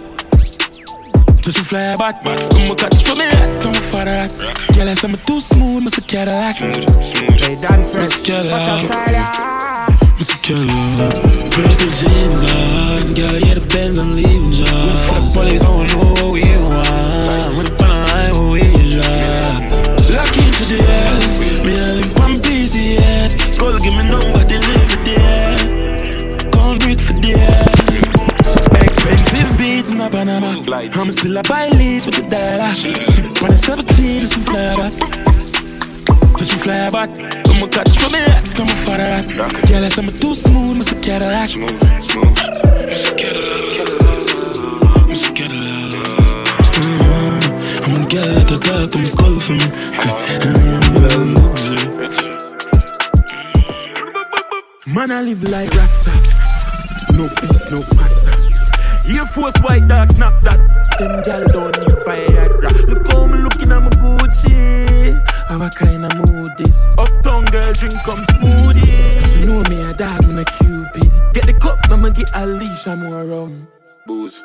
[SPEAKER 13] Just to fly back. Come on, catch for me, come on, for that. Girl, I say I'm too smooth, Mr. Cadillac.
[SPEAKER 8] Hey, Dan Fresh.
[SPEAKER 13] Mr. Cadillac.
[SPEAKER 8] Watch our style, yeah.
[SPEAKER 13] Mr. Cadillac. Purple jeans on. Girl, yeah, the Benz, I'm leaving, John. With the police, I don't know what we want. Skull, give me number, they live for the air. Can't breathe for the air. Expensive beats in my Panama. I'm still a buy leads with the dollar. She want a 17 just to fly back. To fly back. Come on, catch for me, come on, for that. Girl, I say I'm too smooth, Mr. Cadillac. Smooth, smooth. Mr. Cadillac. Mr. Cadillac. Mm, I'm a girl like a come skull for me. Man, I live like Rasta. No beef, no pasta. Air Force white dog, snap that. Them gal don't need Viagra. Look how me looking, I'm a Gucci. How a kind of mood this? Uptown girl drink come smoothie. So she know me a dog, me a cupid. Get the cup, I'ma get a leash, I'm more rum. Booze.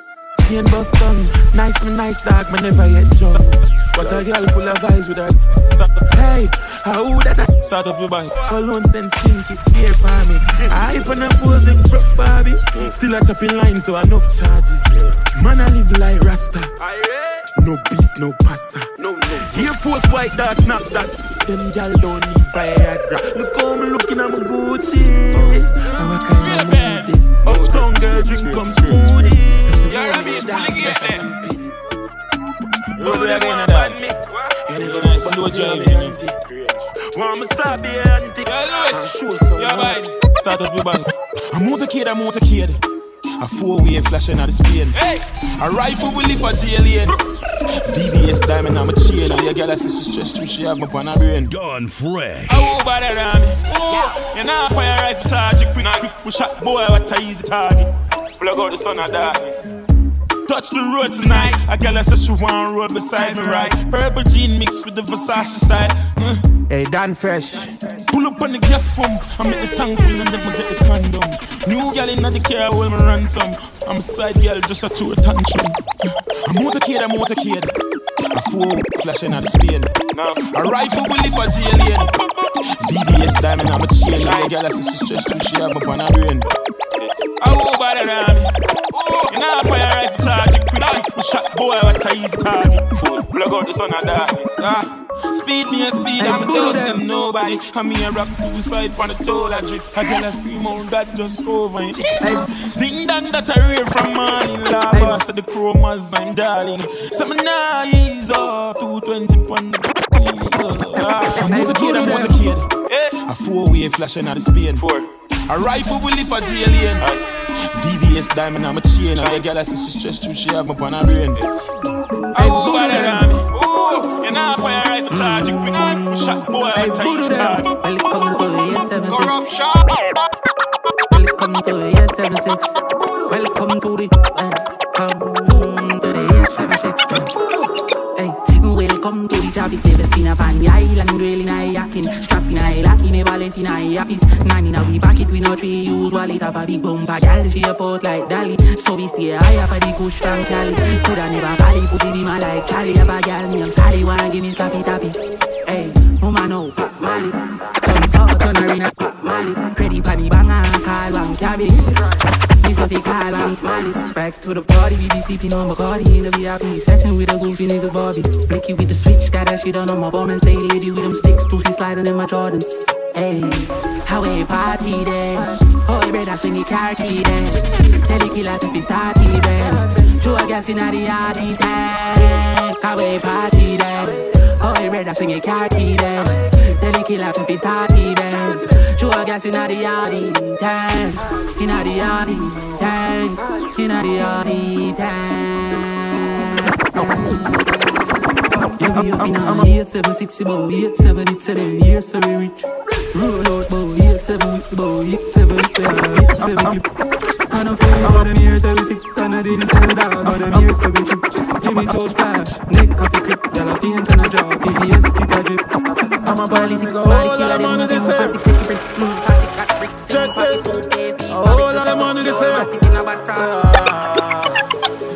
[SPEAKER 13] Chain bust down, nice me nice dog, me never yet jump. But a girl full of eyes with her. Hey, how that I start up your bike? Alone send stinky, here for me. I hype on a pose with broke Barbie. Still a chopping line, so enough charges. Man, I live like Rasta. No beef, no pasta. No, no. Air Force white dog, snap that. Them gal don't need Viagra. Look how me looking, I'm a Gucci. How I kind of mood this? Uptown girl drink come smoothie. So she know me a dog, make stupid. Look where again, dog. You never know slow driving. Want me stop the antics? And show some love. Start up your bike. A motorcade, a motorcade. A four-way flashing out the speed. A rifle will lift a alien. VVS diamond, I'm a chain. And your girl, I say she stressed through, she have me on her brain.
[SPEAKER 11] Dan Fresh.
[SPEAKER 13] I over that on me. You know, fire rifle charge, quick, quick, we shot boy, what a easy target. Plug out the sun of darkness. Touch the road tonight. A I said she want roll beside me right. Purple jean mixed with the Versace style. Mm.
[SPEAKER 8] Hey, Dan Fresh.
[SPEAKER 13] Pull up on the gas pump. I make the tank full and then I get the condom. New girl in the car hold me ransom. I'm a side girl just a two attention. A motorcade, a motorcade. A four flashing at the speed. A rifle will live as alien. VVS diamond, I'm a chain. And the girl I say she stretched too, she have me on her brain. I won't bother on me. You know, I fire rifle charge, quick, quick, we shot boy, what a easy target. Plug out the sun and darkness. Ah. Speed me and speed, I'm don't nobody. I'm here rock two side on the toll I drift. I get a scream on that just go over it. Ding dong that I rear from morning lava. So the chromas I'm darling. Some nice up 220 pon the Ah, I'm motorcade, I'm motorcade. A four-way flashing out the Spain. Four. A rifle will lift as alien. VVS diamond, I'm a chain. And the girl I say she stressed through, she have me on her brain. I over there on me. You know, fire rifle mm. charge, quick, quick, we shot boy, I tell you target.
[SPEAKER 24] Welcome to the 876. Welcome to the 876. Welcome to the welcome to the 876. Hey, welcome to the job. It's ever seen up on the island, really nice yakin. Never left in I office. In a we back it with no tree use wallet have a big bumper. Gal she a port like Dolly. So we stay high up a the kush from Cali. Coulda never valley, it in my like Cali. Have a I'm sorry, wanna give me slappy tappy. Hey, woman no, pop Molly. Come south, turn arena, pop Molly. Ready panny banger, call one cabin. Back to the party, we be sipping on Bacardi in the VIP section with the goofy niggas Bobby. Blicky with the switch, got that shit on my bum and stay lady with them sticks. Lucy sliding in my Jordans. Hey, how we party dance? Oh, brother, swing the car key. Tell the killers if it's starty dance. Show a gas in the yard. How a party dance? Oh, you better swing your car key then. Tell the killer if he start events. Show a gas inna the yardy tank. Inna the yardy tank. Inna the yardy tank. Yeah, we up in a 8760 bow, 87 it's a day, year so we rich. Roll out bow, 87 with the bow, 87 with the bow, 87 I don't feel about them years so we sick, and I didn't stand out, but them years so we trip. Jimmy Joe splash, neck off a crip, y'all a faint and a jaw, PBS sit a drip. I'm a body six, body killer, them money them party take a breast, mm, party got bricks, check this. A whole lot of money they say.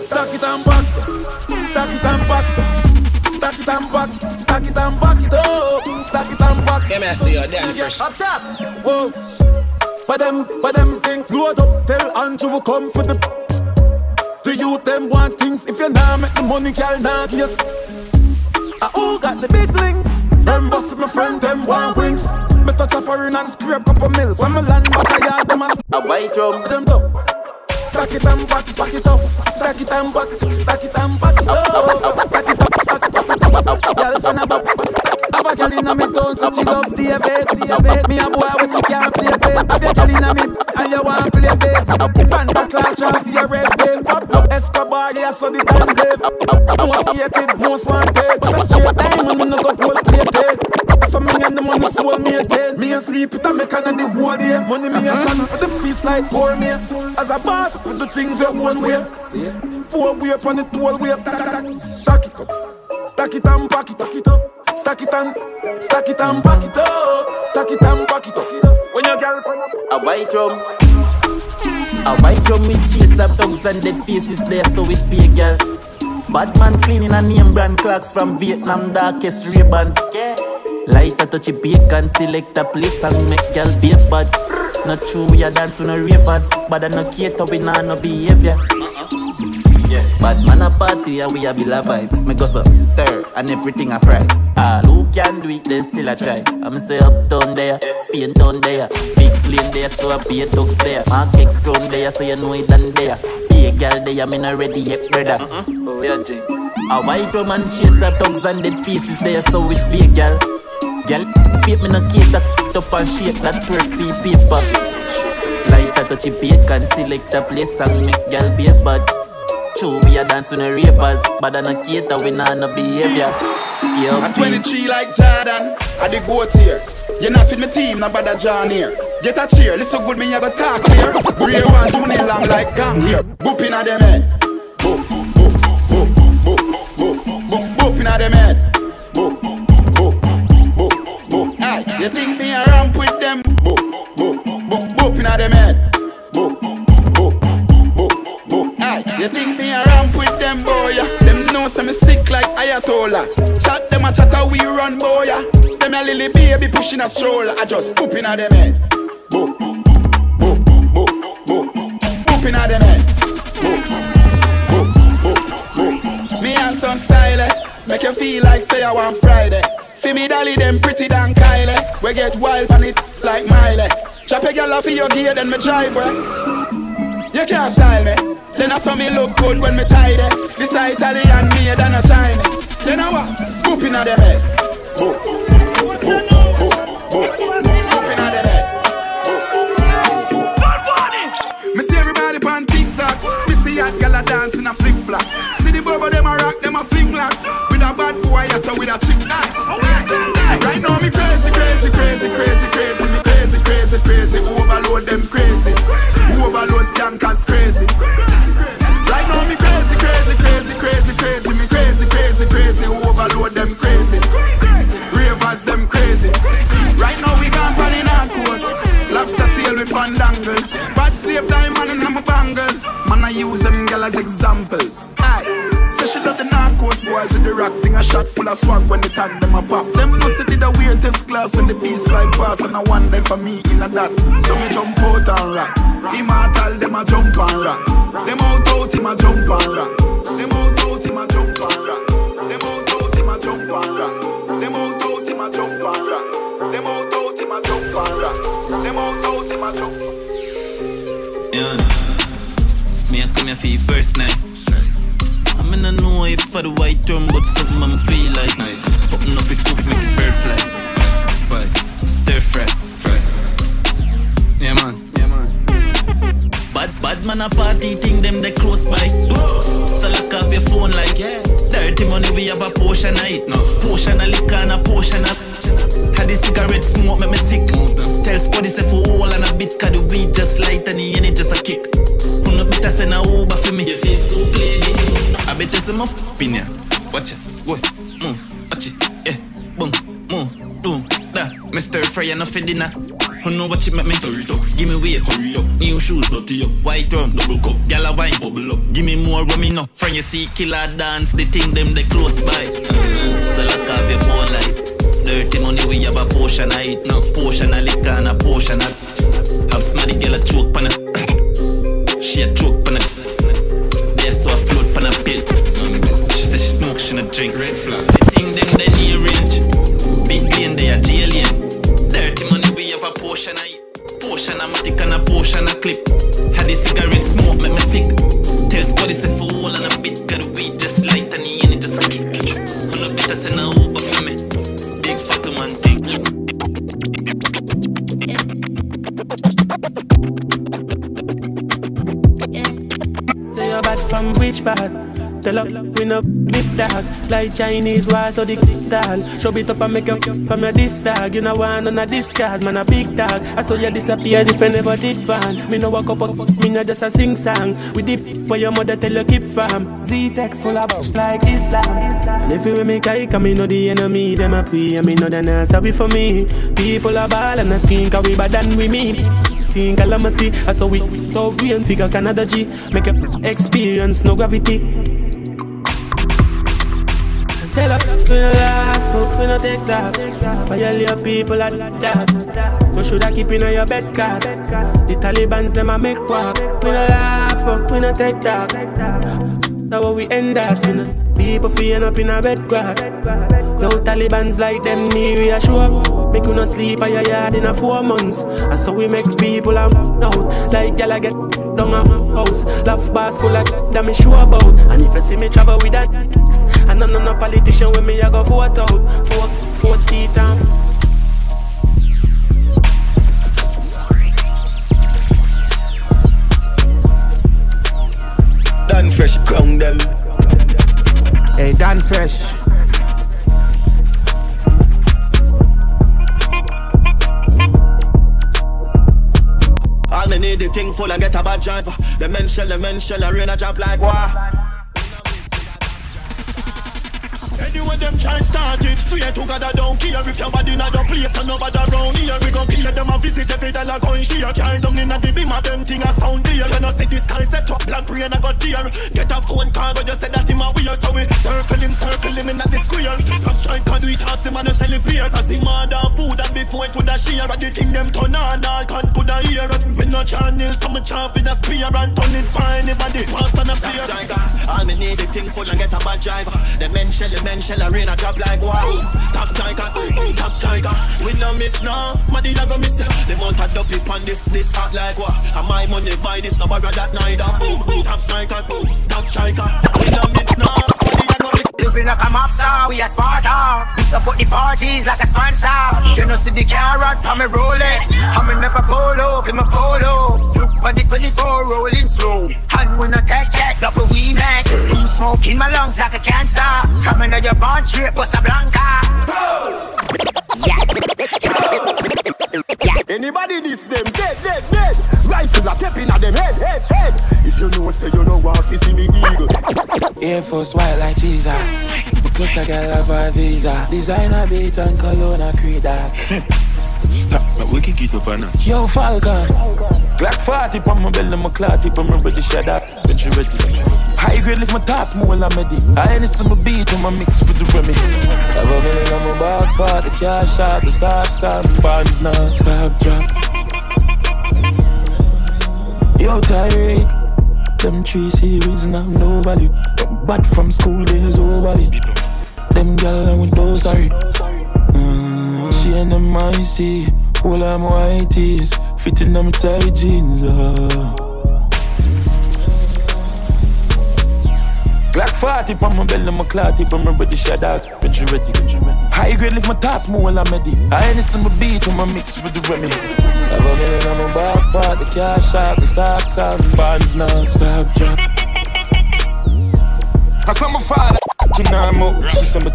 [SPEAKER 13] Stack it and back it up. Stack it and back it up. Stack it and back it. Stack it and back it up. Stack it and back it.
[SPEAKER 20] Yeah, me I see you Dan Fresh.
[SPEAKER 13] Up top. Whoa. But them, but them think load up. Tell Andrew will come for the. The youth them want things. If you nah make the money, girl nah yes. I all got the big links. Them boss my friend, them want wings. Me touch a foreign and scrape couple mills. When me land back a yard, them a
[SPEAKER 2] A white drum.
[SPEAKER 13] them up. Stack it and back it, back it up. Stack it and back it, stack it and back it up. Stack it up, back it up, back it up. Girl, turn up. Have a girl inna me town, so she love the bed. Me a boy when she can't play bed. Have a girl inna me and you want play bed. Santa Claus for your red bed. Pop up Escobar, yeah, so the damn live. Most hated, most wanted. So straight diamond, me no go gold plated. So me and the money soul me again. Me a sleep it and me can the whole day. Money me a stand for the feast like poor me. As a boss for the things that one way. Four way upon the twelve way. Stack it up, stack it and pack it, pack it up. Stack it and, stack it and pack it up. Stack it and pack it up. When your girl come up.
[SPEAKER 2] A white drum. A white drum with chase up dogs and dead faces there, so it be a girl. Bad man cleaning a name brand clocks from Vietnam, darkest Ray-Bans. Light a touchy bacon, select a place and make girl be bad. Not true, we a dance with no ravers, but I no cater, we nah no behavior. Bad man a party and we a be la vibe. Me go so stir and everything a fry. All who can do it, then still a try. I'm say uptown there, Spain town there, big slim there, so I be a dogs there. Mark X crown there, so you know it done there. Hey girl there, me not ready yet, brother. Mm-hmm. Oh yeah, G. A white woman chase up dogs and dead faces there, so it's be girl. Girl, fate me no cater, up and shape that twerk fee paper. Light a touchy bacon, select a place and make girl be a bad. True, we a dance with the ravers, but I no cater, we nah no behavior. Yeah,
[SPEAKER 25] I'm 23 like Jordan, I the goat here. You're not with my team, no bother John here. Get a cheer, listen good, me have a talk clear. Brave ones money long like gang here. Boop inna them head. Boop, boop, boop, boop, boop, boop, boop, boop inna them head. Boop, boop, boop, boop. Aye, you think me a ramp with them? Boop, boop, boop, boop inna them head. You think me a ramp with them, boy? Yeah. Them know some sick like Ayatollah. Chat them a chat a we run, boy. Yeah. Them a lily baby pushing a stroller. I just poop inna them head. Boop, boop, boop, boop. Poop inna them head. Boop, boop, boop, boop. Me and some style, eh? make you feel like say I want Friday. Feel me dolly them pretty than Kylie. We get wild on it like Miley. Chop a girl off your gear, then me drive way. You can't style me. Then I saw me look good when me tidy. This a Italian made and a China. Then I what? Poop inna them head. Boop, boop, boop, boop. Poop inna them head. Me see everybody on TikTok. Me see hot gyal a dance in a flip flops. See the bubble them a rock, them a fling locks. With a bad boy, yes, so with a chick. Right now me crazy, crazy, crazy, crazy, rock thing. A shot full of swag when they tag them a pop. Them no must did the weirdest class when the beast fly past. And I day for me in a that. So me jump out and rock. Immortal, them a jump and rock. Them out out, him a jump and rock. Them out out, him a jump and rock. Them out out, him a jump and rock. Them out out, him a jump and rock. Them out out, him a jump and rock. Them out out, him a jump.
[SPEAKER 2] Yeah. Me a come here for first night. I I know if for the white drum, but something I'ma feel like. But something up, it cook, make it bird fly. But stir fry, fry. Yeah, man. Yeah, man. Bad, bad man a party thing, them they close by. So lock off your phone like, yeah. Dirty money, we have a portion of it. No. Portion of liquor and a portion of. Had the cigarette smoke, make me sick. Tell Spuddy say for all and a bit, cause the weed just light and the energy just a kick. Put no bit, I send a Uber for me. You feel so play I bet there's some up in here. Watch it, go, move, watch it, yeah, boom, move, boom, da. Mr. fry enough for dinner. Who know what you make me stir it up? Give me weight, hurry up. New shoes, dirty up. White rum, double cup. Gyal a wine, bubble up. Give me more rum enough. From you see killer dance, the thing them they close by. Uh, so lock off your phone light. Dirty money we have a portion of it. No portion of liquor and a portion of. Have smarty girl a choke pan a. drink. Red flag. The thing them they near range. Big lane, they a jail lane. Dirty money we have a portion of it. Portion of matic and a portion of clip. Had the cigarette smoke, make me sick. Tell Scotty say for and a bit. Got the weed just light and the energy just kick. On a bit I send a Uber for me. Big fucking man thing.
[SPEAKER 16] Say you're bad from which part? Tell up, we no big dog Like Chinese war, so the dog. Show it up and make up from your this dog. You know one on a disguise, man a big dog. I saw you disappear if I never did ban Me no walk up, up me no just a sing song. With the where your mother tell you keep from. Z-Tech full of like Islam. And if you make I come, me know the enemy Them a pray, and me know they not for me. People are ball and a spin, cause we bad than we me Seeing calamity, I saw we So we figure Canada G. Make a experience, no gravity Tell up, we no laugh, we no take that Violate people like that? No should I keep in your bed cause The Taliban's them a make walk We no laugh, we no take that That's what we end up, you know People feeling up in a bed grass Yo, Taliban's like them a show up Make you no sleep at your yard in a four months. And so we make people am out. Like y'all get down on my house. Laugh bars full of that me sure about. And if you see me travel with that And I'm not a politician with me I go vote out Four, four seat down
[SPEAKER 26] Dan Fresh ground them.
[SPEAKER 16] Hey, Dan Fresh.
[SPEAKER 17] All me need the thing full and get a bad driver. The men shell, the men shell, I rain a job like what?
[SPEAKER 27] Anyway, them try start it. Swear to God, I don't care if your body not your place and nobody around here. We gon' pay them a visit every dollar going share. Child down in the beam of them thing a sound dear. You know see this guy set up black rain I got dear. Get a phone call, but you said that him a weird. So we circle him, circle him in the square. Just try can do it hard, him and sell it beer. Cause him mother food and before it coulda share. And the thing them turn on, all can coulda hear. We no channel, some chaff in a spear and turn it by anybody. Pass on a spear.
[SPEAKER 17] Uh, all me need the thing full and get a bad driver. The men shell, the men shell, I rain a job like wow. Top striker, top striker. We no miss no, smarty not go miss ya. The month I dub it on this, this hot like what? And my money buy this, no bother that neither. Top striker, top striker. We no miss no,
[SPEAKER 28] Living like a mob star, we a Sparta. We support the parties like a sponsor. You know see the carrot, I'm a Rolex. I'm a never polo, I'm a polo. Look on the 24 rolling slow. And we no take check, double we make. Keep smoking my lungs like a cancer. From another born straight, Bossa Blanca.
[SPEAKER 26] Anybody this them dead, dead, dead. Rifle a tapping at them head, head, head. If you know, say you know want to see me eagle.
[SPEAKER 13] Air Force white like cheese. Put a girl of a visa. Designer beats and cologne and creed that.
[SPEAKER 29] Stop, but we can get up on that.
[SPEAKER 13] Yo, Falcon. Glock 40 on my belly, my clot tip, I'm ready to shed up. When you ready. High grade lift my task more than medi. I ain't some beat on my mix with the Remy. Have a back the cash out, the start time, bonds non stop drop. Yo, Tyreek. Them three series now no value. But from school days, oh value. Them gal I with those sorry. Mm, she and them I see. All I'm white is fitting them tight jeans. Uh.
[SPEAKER 30] Glock 40 on my belly, my clot tip, I'm ready, shut out, but you ready. High grade lift my task more while I'm ready. I ain't some beat when my mix with the Remy. Have a million on my back part, the cash out, the stocks out, bonds non-stop drop. I saw my father fucking normal. She said me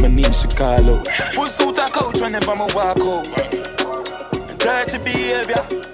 [SPEAKER 30] my name Chicago. Full suit a coach whenever I walk out. Dirty behavior.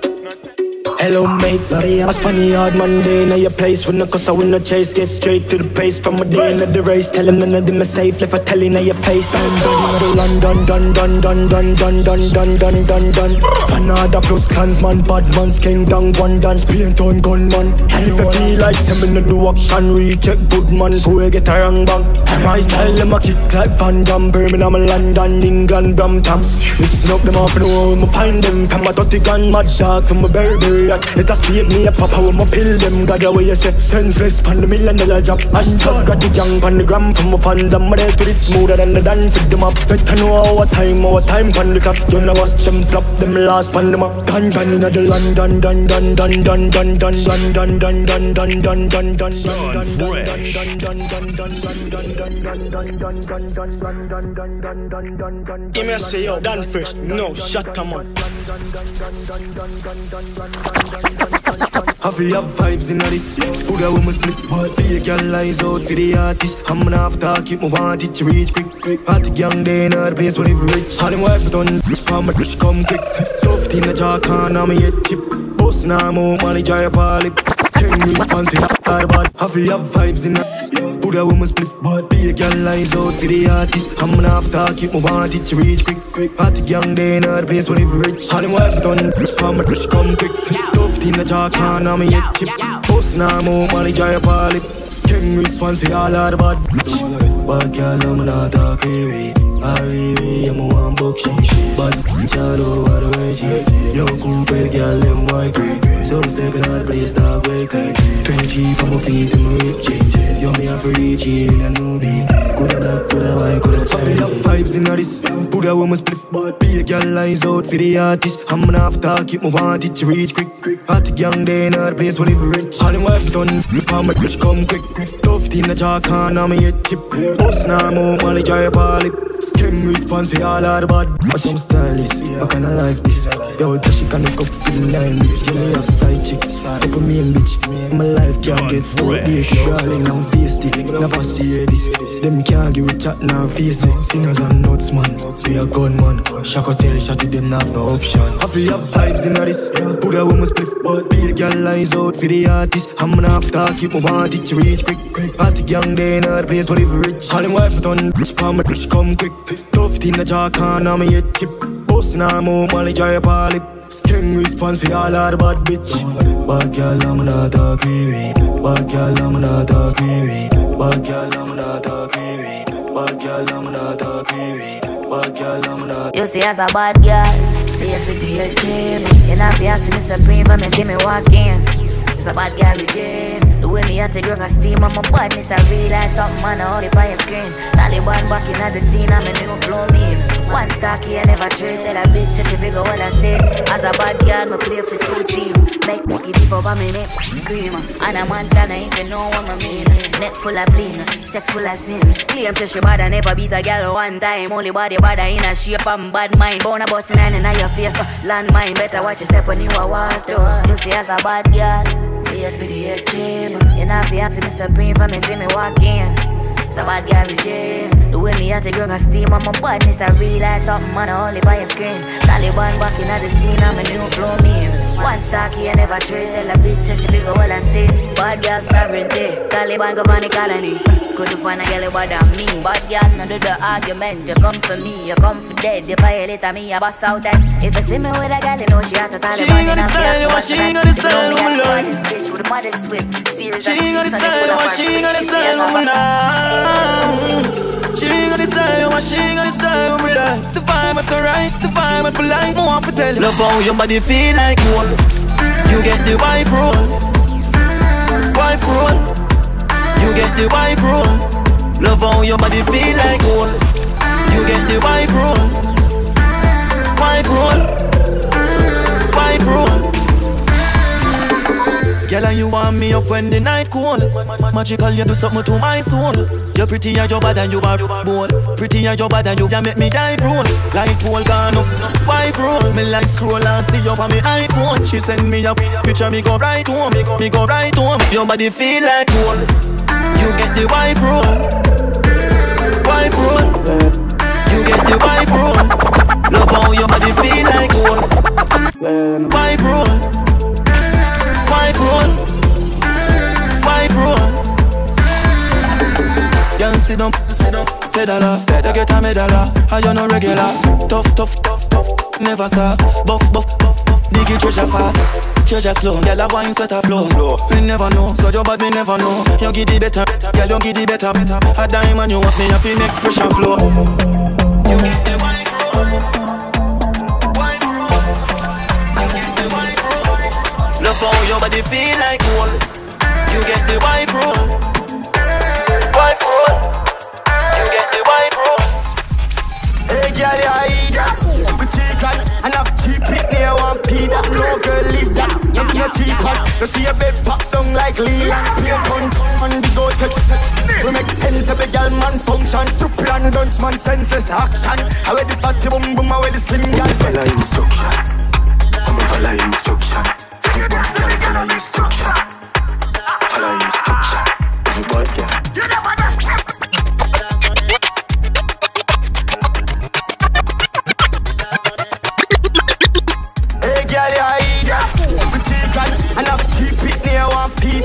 [SPEAKER 31] Hello mate, I spun the hard Monday Now your place when no cause I win no chase Get straight to the pace from a day into the race Tell them none of them are safe Left a telling now your face I'm done, done, done, done, done, done, done, done, done, done, done, done Fanada plus clansman, bad man's king down one dance, paint on gunman And if you feel like send me do action Recheck good man, so we get a wrong bang my style, them a kick like Van Damme Birmingham, London, England, Brampton Listen up, them off, know I'm find them From a 30 gun, mad dog, from a berry that Let us beat me a papa with my pill them God away you say Senseless pan the million dollar job Hashtag got the gang pan the gram from my fans I'm ready to it smoother than the dance Fit them up Better know our time, our time pan the clock You know watch them flop them last pan them up Dun dun inna the land dun dun dun dun dun dun dun dun dun dun dun dun dun dun dun dun fresh
[SPEAKER 12] Give me a say yo, Dan Fresh, no, shut them on.
[SPEAKER 31] Have you have vibes in this? Put a woman split? Be a girl eyes out for the artist. I'm gonna have to keep my want it to reach quick quick. Party young day in the place where live rich. All them wife done my rich come quick Stuffed in the jar can I'm a head chip. Boss now more money dry all it King response in hard bad Have you have vibes in this? Put a woman split But be a girl eyes out for the artist. I'm gonna have to keep my want it to reach quick quick. Party young day in the place where live rich. All them wife done palm my rich come quick. Stuffed in the jar can I'm a head chip. Boss now more money dry up all it. King response in all hard bad Bad girl I'm not talking with I really am a one book she But shadow what the way she Yo cool bad girl them white green So I'm stepping out the place dog way clean 20 from my feet and my rib change Yo me have to reach in a newbie Coulda black, coulda white, coulda change I up vibes in this. Put a woman split. Be a girl eyes out for the artist. I'm gonna have to keep my want it to reach quick quick. Party young day in the place where live rich. All them wife done Rip on my bitch come quick Stuffed in the jar can I'm a head chip. Boss now more money up all it. King response to all the bad. But I'm stylish, what kind of life this? Yo, that she can look up the nine bitch You may have side chick, take a main bitch My life can't get big. Darling, I'm feisty, never see this Them can't give a chat, now face it Sinners and nuts, man, be a gunman Shock hotel, shot it, them not no option. I feel have vibes in this. Put a woman split, but be a girl eyes out for the artist. I'm gonna have to keep my want it to reach quick Party young they the place where live rich. All them wife done rich, palm my bitch come quick. Stuffed in the jar can't, I'm a chip. Boss now more money dry up all King response to all the bad bitch. Bad girl I'm not talking with. Bad girl I'm not talking with. Bad girl I'm not talking with. Bad girl I'm not talking with. Bad girl I'm not
[SPEAKER 32] You see as a bad girl Face with your gym You not fi ask me Supreme for me see me walk in. It's a bad girl with gym The way me have to grow a steam on my badness I realize something man I it by your screen Taliban back in at the scene I'm a new flow mean One stocky I never trade Tell a bitch that she figure what I say As a bad girl me play for two team. Make monkey up on me neck Cream. And a Montana if you know what I mean. Neck full of bling Sex full of sin. Claim say she bad I never beat a girl one time. Only body bad I in a shape and bad mind. Bone a bustin' and in your face Landmine. Better watch your step when you a walk You see as a bad girl yes, we the a team. And I feel I'm Mr. Bream from his team and walk in. So bad girl with The way me have to grow a steam on my badness I realize something man I only by your screen Taliban back in at the scene I'm a new flow mean One stocky I never trade. Tell a bitch say she figure what I say Bad girl sovereignty Taliban go on the colony. Couldn't find a girl better than me. Bad girl no do the argument. You come for me, you come for dead. You violate me, I bust out that If you see me with a girl you know she at the Taliban
[SPEAKER 9] She ain't got the style, you want she ain't got the style,
[SPEAKER 32] You
[SPEAKER 9] woman,
[SPEAKER 32] at the bitch with the maddest whip. Serious
[SPEAKER 9] She ain't got the style, what she ain't got the style, woman now. She got the style, what she got the style, woman like. The vibe is alright, the vibe is life. More want to tell. Love how your body feel like gold. You get the wife roll, wife roll. You get the wife roll. Love how your body feel like gold. You get the wife roll, wife roll, wife roll.
[SPEAKER 17] Girl, and you warm me up when the night cold. Magical, you do something to my soul. You're pretty and you're bad and you are bold. Pretty and you're bad and you can make me die roll. Light roll gone up, wife roll. Me like scroll and see you on me iPhone. She send me a picture, me go right home. Me go, me go right home. Your body feel like gold. You get the wife roll. Wife roll. You get the wife roll. Love how your body feel like gold. Wife roll. Sit down, sit down, pedala. You get a medala, how you no regular? Tough, tough, tough, tough, never stop. Buff, buff, buff, buff. Dig it treasure fast, treasure slow. Girl a wine sweater flow, slow. Me never know, so your bad me never know. You give the better, girl you give the better. A diamond you want me, I feel make pressure flow. You get the wife roll. Love how your body feel like gold. You get the wife roll. Wife roll.
[SPEAKER 31] Girl, you eat that. We cheap and and have cheap it near one P that no girl leave that. You be a cheap one. You see a bed pop down like leaves. Pay a ton on the go to. We make sense of the girl man function. Stupid and dunce man senses action. How the fatty boom boom, how the slim girl.
[SPEAKER 33] Follow instruction. I'm a follow instruction. Follow instruction. Follow instruction. Every boy, yeah. You never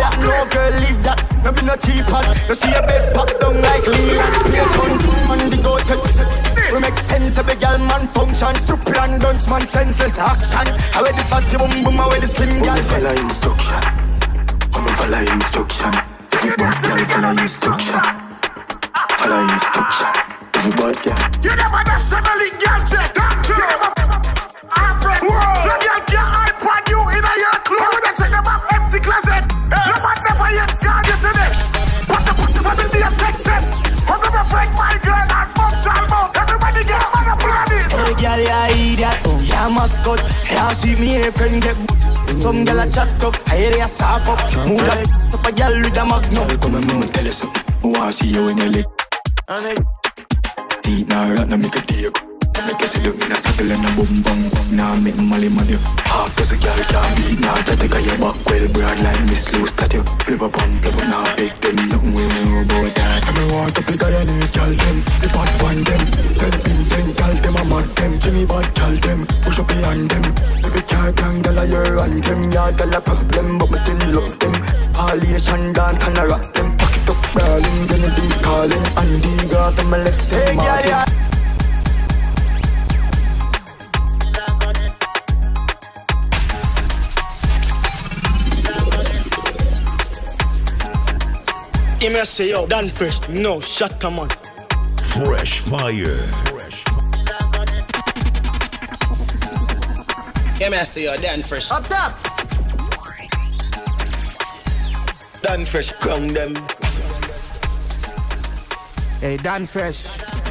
[SPEAKER 31] that no girl leave that. No be no cheap hot. You see a bed pop down like leaves. Pay a ton on the go to. We make sense of the girl man function. Stupid and dunce man senses action. How the fatty boom boom, how the slim girl.
[SPEAKER 33] Follow instruction. I'm a follow instruction. Every boy, girl, follow instruction. Follow instruction. Every boy, yeah.
[SPEAKER 31] You never know somebody girl check. You never our friend. Yet scarred you today. Put the put the family and text it. Hug up a friend, my girl, and box and box. Everybody get a up in this. Hey girl, you idiot. Yeah, mascot. Yeah, see me a friend get. Some girl a chat up, I hear you soft up. Move up a girl with a magnum.
[SPEAKER 33] Girl, come and me tell you something. Wanna see you in your lit. Deep now, right now, make a dig. Make you see them in a circle and a boom bang. Now make Molly you. Half dozen girl can't beat. Now that they got your back well broad like Miss Loose that you. Flip up and flip up now, big them. Nothing we know about that. And me pick a your knees, girl them. The bad one them. Send pins and girl them, I'm mad them. Jimmy bad girl them. Push up behind them. If you can't gang, girl a your and them. Yeah, girl a problem, but me still love them. Polynation dance and I rock them. Pack it up, darling. Then these calling. And the got on my left side.
[SPEAKER 31] Hey,
[SPEAKER 12] He may say, yo, done first. No, shut up, man.
[SPEAKER 11] Fresh fire.
[SPEAKER 20] Yeah, me I say you're Dan Fresh.
[SPEAKER 31] Up top.
[SPEAKER 12] Dan Fresh, crown them.
[SPEAKER 8] Hey, Dan Fresh.